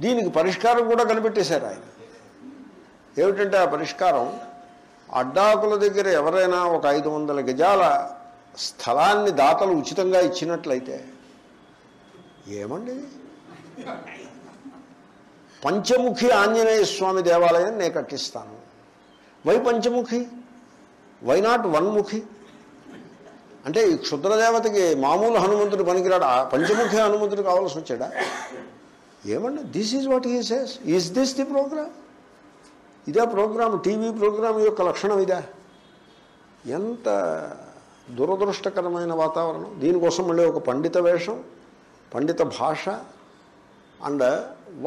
దీనికి పరిష్కారం కూడా కనిపెట్టేశారు ఆయన. ఏమిటంటే ఆ పరిష్కారం అడ్డాకుల దగ్గర ఎవరైనా ఒక ఐదు వందల గజాల స్థలాన్ని దాతలు ఉచితంగా ఇచ్చినట్లయితే ఏమండి? పంచముఖి ఆంజనేయ స్వామి దేవాలయం నేను కట్టిస్తాను. వై పంచముఖి? వై నాట్ వన్ముఖి? అంటే ఈ క్షుద్రదేవతకి మామూలు హనుమంతుడు పనికిరాడు? ఆ పంచముఖి హనుమంతుడు కావాల్సి వచ్చాడా? ఏమండి this is what he says is this the program ఇదే ప్రోగ్రామ్ టీవీ ప్రోగ్రామ్ యొక్క లక్షణం ఇదే. ఎంత దురదృష్టకరమైన వాతావరణం. దీనికోసం మళ్ళీ ఒక పండిత వేషం పండిత భాష and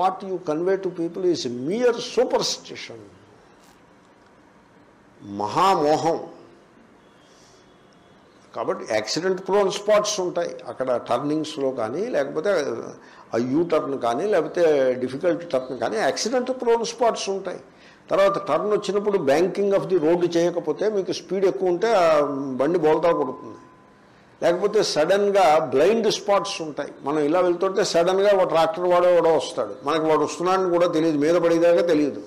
what you convey to people is mere superstition మహామోహం. కాబట్టి యాక్సిడెంట్ ప్రోన్ స్పాట్స్ ఉంటాయి. అక్కడ టర్నింగ్స్లో కానీ లేకపోతే ఆ యూ టర్న్ కానీ లేకపోతే డిఫికల్ట్ టర్న్ కానీ యాక్సిడెంట్ ప్రోన్ స్పాట్స్ ఉంటాయి. తర్వాత టర్న్ వచ్చినప్పుడు బ్యాంకింగ్ ఆఫ్ ది రోడ్డు చేయకపోతే మీకు స్పీడ్ ఎక్కువ ఉంటే బండి బోల్తా కొడుతుంది. లేకపోతే సడన్గా బ్లైండ్ స్పాట్స్ ఉంటాయి. మనం ఇలా వెళ్తుంటే సడన్గా ఒక ట్రాక్టర్ వాడో వాడో వస్తాడు. మనకి వాడు వస్తున్నాడని కూడా తెలియదు. మీద పడేదాకా తెలియదు.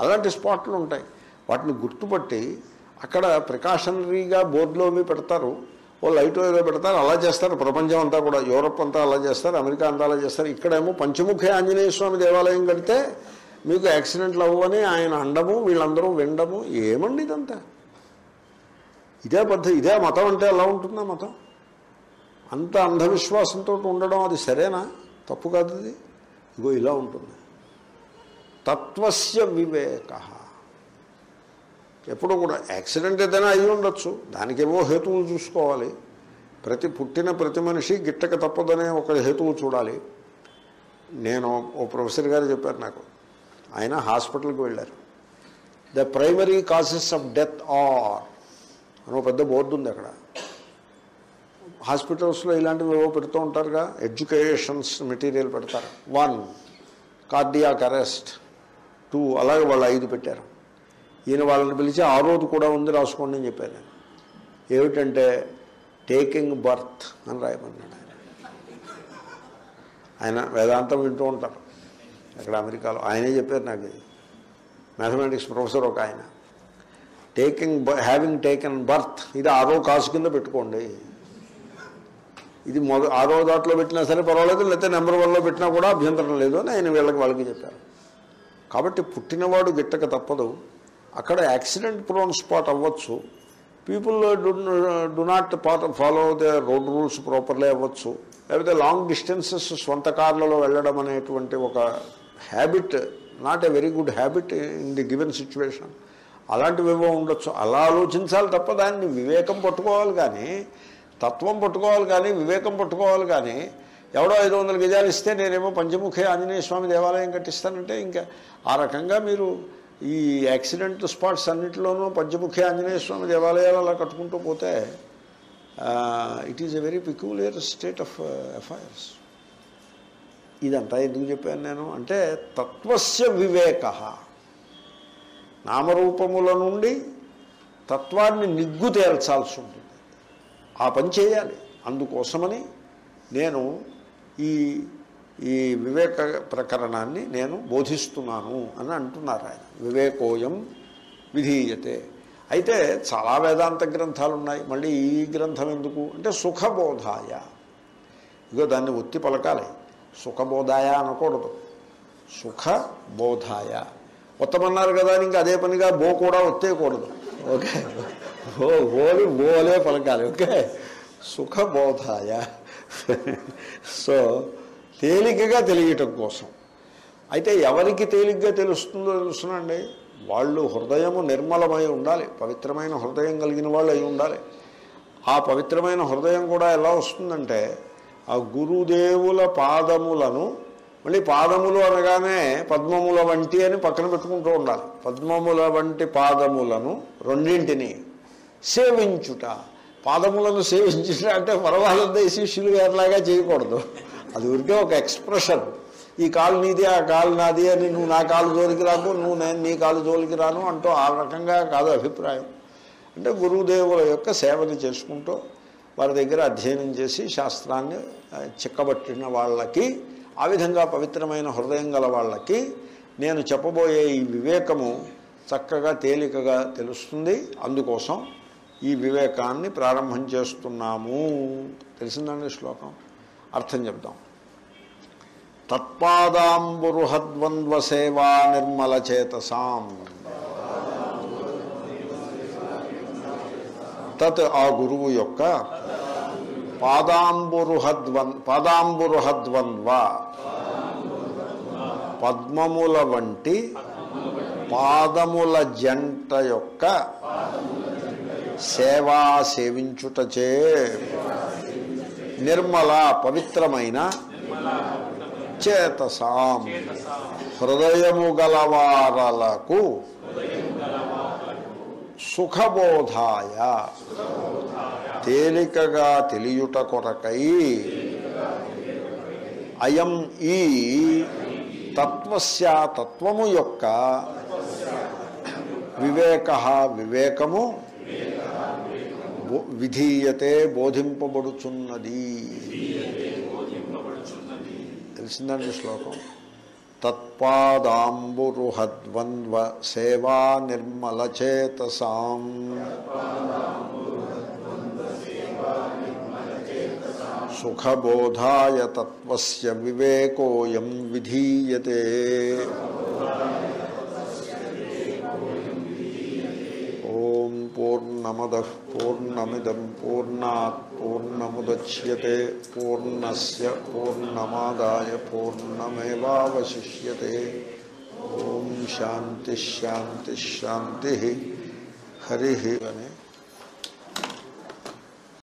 అలాంటి స్పాట్లు ఉంటాయి. వాటిని గుర్తుపట్టి అక్కడ ప్రికాషనరీగా బోర్డులో అవి పెడతారు. ఓ లైట్ ఏదో పెడతారు. అలా చేస్తారు. ప్రపంచం అంతా కూడా. యూరప్ అంతా అలా చేస్తారు. అమెరికా అంతా అలా చేస్తారు. ఇక్కడేమో పంచముఖి ఆంజనేయ స్వామి దేవాలయం కడితే మీకు యాక్సిడెంట్లు అవ్వని ఆయన అండము వీళ్ళందరూ వినడము ఏమండి ఇదంతా? ఇదే పద్ధతి ఇదే మతం అంటే ఎలా ఉంటుందా మతం? అంత అంధవిశ్వాసంతో ఉండడం అది సరేనా? తప్పు కాదు ఇది. ఇగో ఇలా ఉంటుంది. తత్వస్య వివేక. ఎప్పుడు కూడా యాక్సిడెంట్ ఏదైనా అయి ఉండొచ్చు. దానికేవో హేతువులు చూసుకోవాలి. ప్రతి పుట్టిన ప్రతి మనిషి గిట్టక తప్పదనే ఒక హేతువు చూడాలి. నేను ఓ ప్రొఫెసర్ గారు చెప్పారు నాకు. ఆయన హాస్పిటల్కి వెళ్ళారు. The primary causes of death are అని ఒక పెద్ద బోర్డు ఉంది అక్కడ. హాస్పిటల్స్లో ఇలాంటివి ఏవో పెడుతూ ఉంటారుగా ఎడ్యుకేషన్స్ మెటీరియల్ పెడతారు. వన్ కార్డియాక్ అరెస్ట్ టూ అలాగే వాళ్ళు ఐదు పెట్టారు. ఈయన వాళ్ళని పిలిచి ఆ రోజు కూడా ఉంది రాసుకోండి అని చెప్పాను నేను. ఏమిటంటే టేకింగ్ బర్త్ అని రాయమన్నాడు ఆయన. ఆయన వేదాంతం వింటూ ఉంటారు. అక్కడ అమెరికాలో ఆయనే చెప్పారు నాకు ఇది. మ్యాథమెటిక్స్ ప్రొఫెసర్ ఒక ఆయన. టేకింగ్ హ్యావింగ్ టేకెన్ బర్త్ ఇది ఆరో కాసు కింద పెట్టుకోండి. ఇది మొద ఆరో దాంట్లో పెట్టినా సరే పర్వాలేదు లేకపోతే నెంబర్ వన్లో పెట్టినా కూడా అభ్యంతరం లేదు అని ఆయన వీళ్ళకి వాళ్ళకి చెప్పారు. కాబట్టి పుట్టినవాడు గిట్టక తప్పదు. అక్కడ యాక్సిడెంట్ ప్రోన్ స్పాట్ అవ్వచ్చు. People do not follow the road rules properly అవ్వచ్చు. లేకపోతే లాంగ్ డిస్టెన్సెస్ సొంత కార్లలో వెళ్ళడం అనేటువంటి ఒక habit not a very good habit in the given situation. అలాంటివేవో ఉండొచ్చు. అలా ఆలోచించాలి తప్ప దాన్ని వివేకం పట్టుకోవాలి కానీ తత్వం పట్టుకోవాలి కానీ వివేకం పట్టుకోవాలి కానీ ఎవడో ఐదు వందల గజాలు ఇస్తే నేనేమో పంచముఖి ఆంజనేయ స్వామి దేవాలయం కట్టిస్తానంటే ఇంకా ఆ రకంగా మీరు ఈ యాక్సిడెంట్ స్పాట్స్ అన్నింటిలోనూ పంచముఖి ఆంజనేయ స్వామి దేవాలయాలు అలా కట్టుకుంటూ పోతే it is a very peculiar state of affairs ఇదంతా ఎందుకు చెప్పాను నేను? అంటే తత్వస్య వివేక. నామరూపముల నుండి తత్వాన్ని నిగ్గు తేల్చాల్సి ఉంటుంది. ఆ పని చేయాలి. అందుకోసమని నేను ఈ ఈ వివేక ప్రకరణాన్ని నేను బోధిస్తున్నాను అని అంటున్నారు ఆయన. వివేకోయం విధీయతే. అయితే చాలా వేదాంత గ్రంథాలు ఉన్నాయి మళ్ళీ ఈ గ్రంథం ఎందుకు? అంటే సుఖబోధాయ. ఇగో దాన్ని ఒత్తి పలకాలి. సుఖబోధాయ అనకూడదు. సుఖబోధాయ. ఉత్తమన్నారు కదా అని ఇంకా అదే పనిగా బో కూడా ఒత్తేయకూడదు. ఓకే. ఓ ఓలి ఓలే పలకాలి ఓకే? సుఖబోధాయ. సో తేలికగా తెలియటం కోసం. అయితే ఎవరికి తేలిగ్గా తెలుస్తుందో తెలుసునండి. వాళ్ళు హృదయము నిర్మలమై ఉండాలి. పవిత్రమైన హృదయం కలిగిన వాళ్ళు అయి ఉండాలి. ఆ పవిత్రమైన హృదయం కూడా ఎలా వస్తుందంటే ఆ గురుదేవుల పాదములను మళ్ళీ పాదములు అనగానే పద్మముల వంటి అని పక్కన పెట్టుకుంటూ ఉండాలి. పద్మముల వంటి పాదములను రెండింటిని సేవించుట. పాదములను సేవించుట అంటే పర్వాలేదు శిష్యులు గారిలాగా చేయకూడదు. అది ఊరికే ఒక ఎక్స్ప్రెషన్. ఈ కాలు నీది ఆ కాలు నాది అని నువ్వు నా కాలు జోలికి రాకు నువ్వు నేను నీ కాలు జోలికి రాను అంటూ ఆ రకంగా కాదు అభిప్రాయం. అంటే గురుదేవుల యొక్క సేవని చేసుకుంటూ వారి దగ్గర అధ్యయనం చేసి శాస్త్రాన్ని చిక్కబట్టిన వాళ్ళకి ఆ విధంగా పవిత్రమైన హృదయం గల వాళ్ళకి నేను చెప్పబోయే ఈ వివేకము చక్కగా తేలికగా తెలుస్తుంది. అందుకోసం ఈ వివేకాన్ని ప్రారంభం చేస్తున్నాము. తెలిసిందండి శ్లోకం? అర్థం చెప్దాం. తత్పాదాంబురుహద్వంద్వ సేవా నిర్మల చేతసాం. తత్ ఆ గురువు యొక్క పాదాంబురుహద్వన్ పాదాంబురుహద్వంద్వ. పద్మముల వంటి పాదముల జంట యొక్క సేవా సేవించుటచే నిర్మల పవిత్రమైన చేతసాం. హృదయము గలవారలకు సుఖబోధాయ తేలికగా తెలియుట కొరకై అయం ఈ తత్వస్య తత్వము యొక్క వివేక వివేకము విధీయతే బోధింపబడుచున్నది తెలిసిందండి శ్లోకం తత్పాదాంబురుహద్వంద్వ సేవా నిర్మల చేతసాం సుఖబోధాయ తత్వస్య వివేకోయం విధీయతే पूर्णमद पूर्णमद पूर्णात् पूर्णमुदच्यते पूर्णस्य पूर्णमादाय पूर्णमेवशिष्य ओम शांति शांति शांति हरि। गणे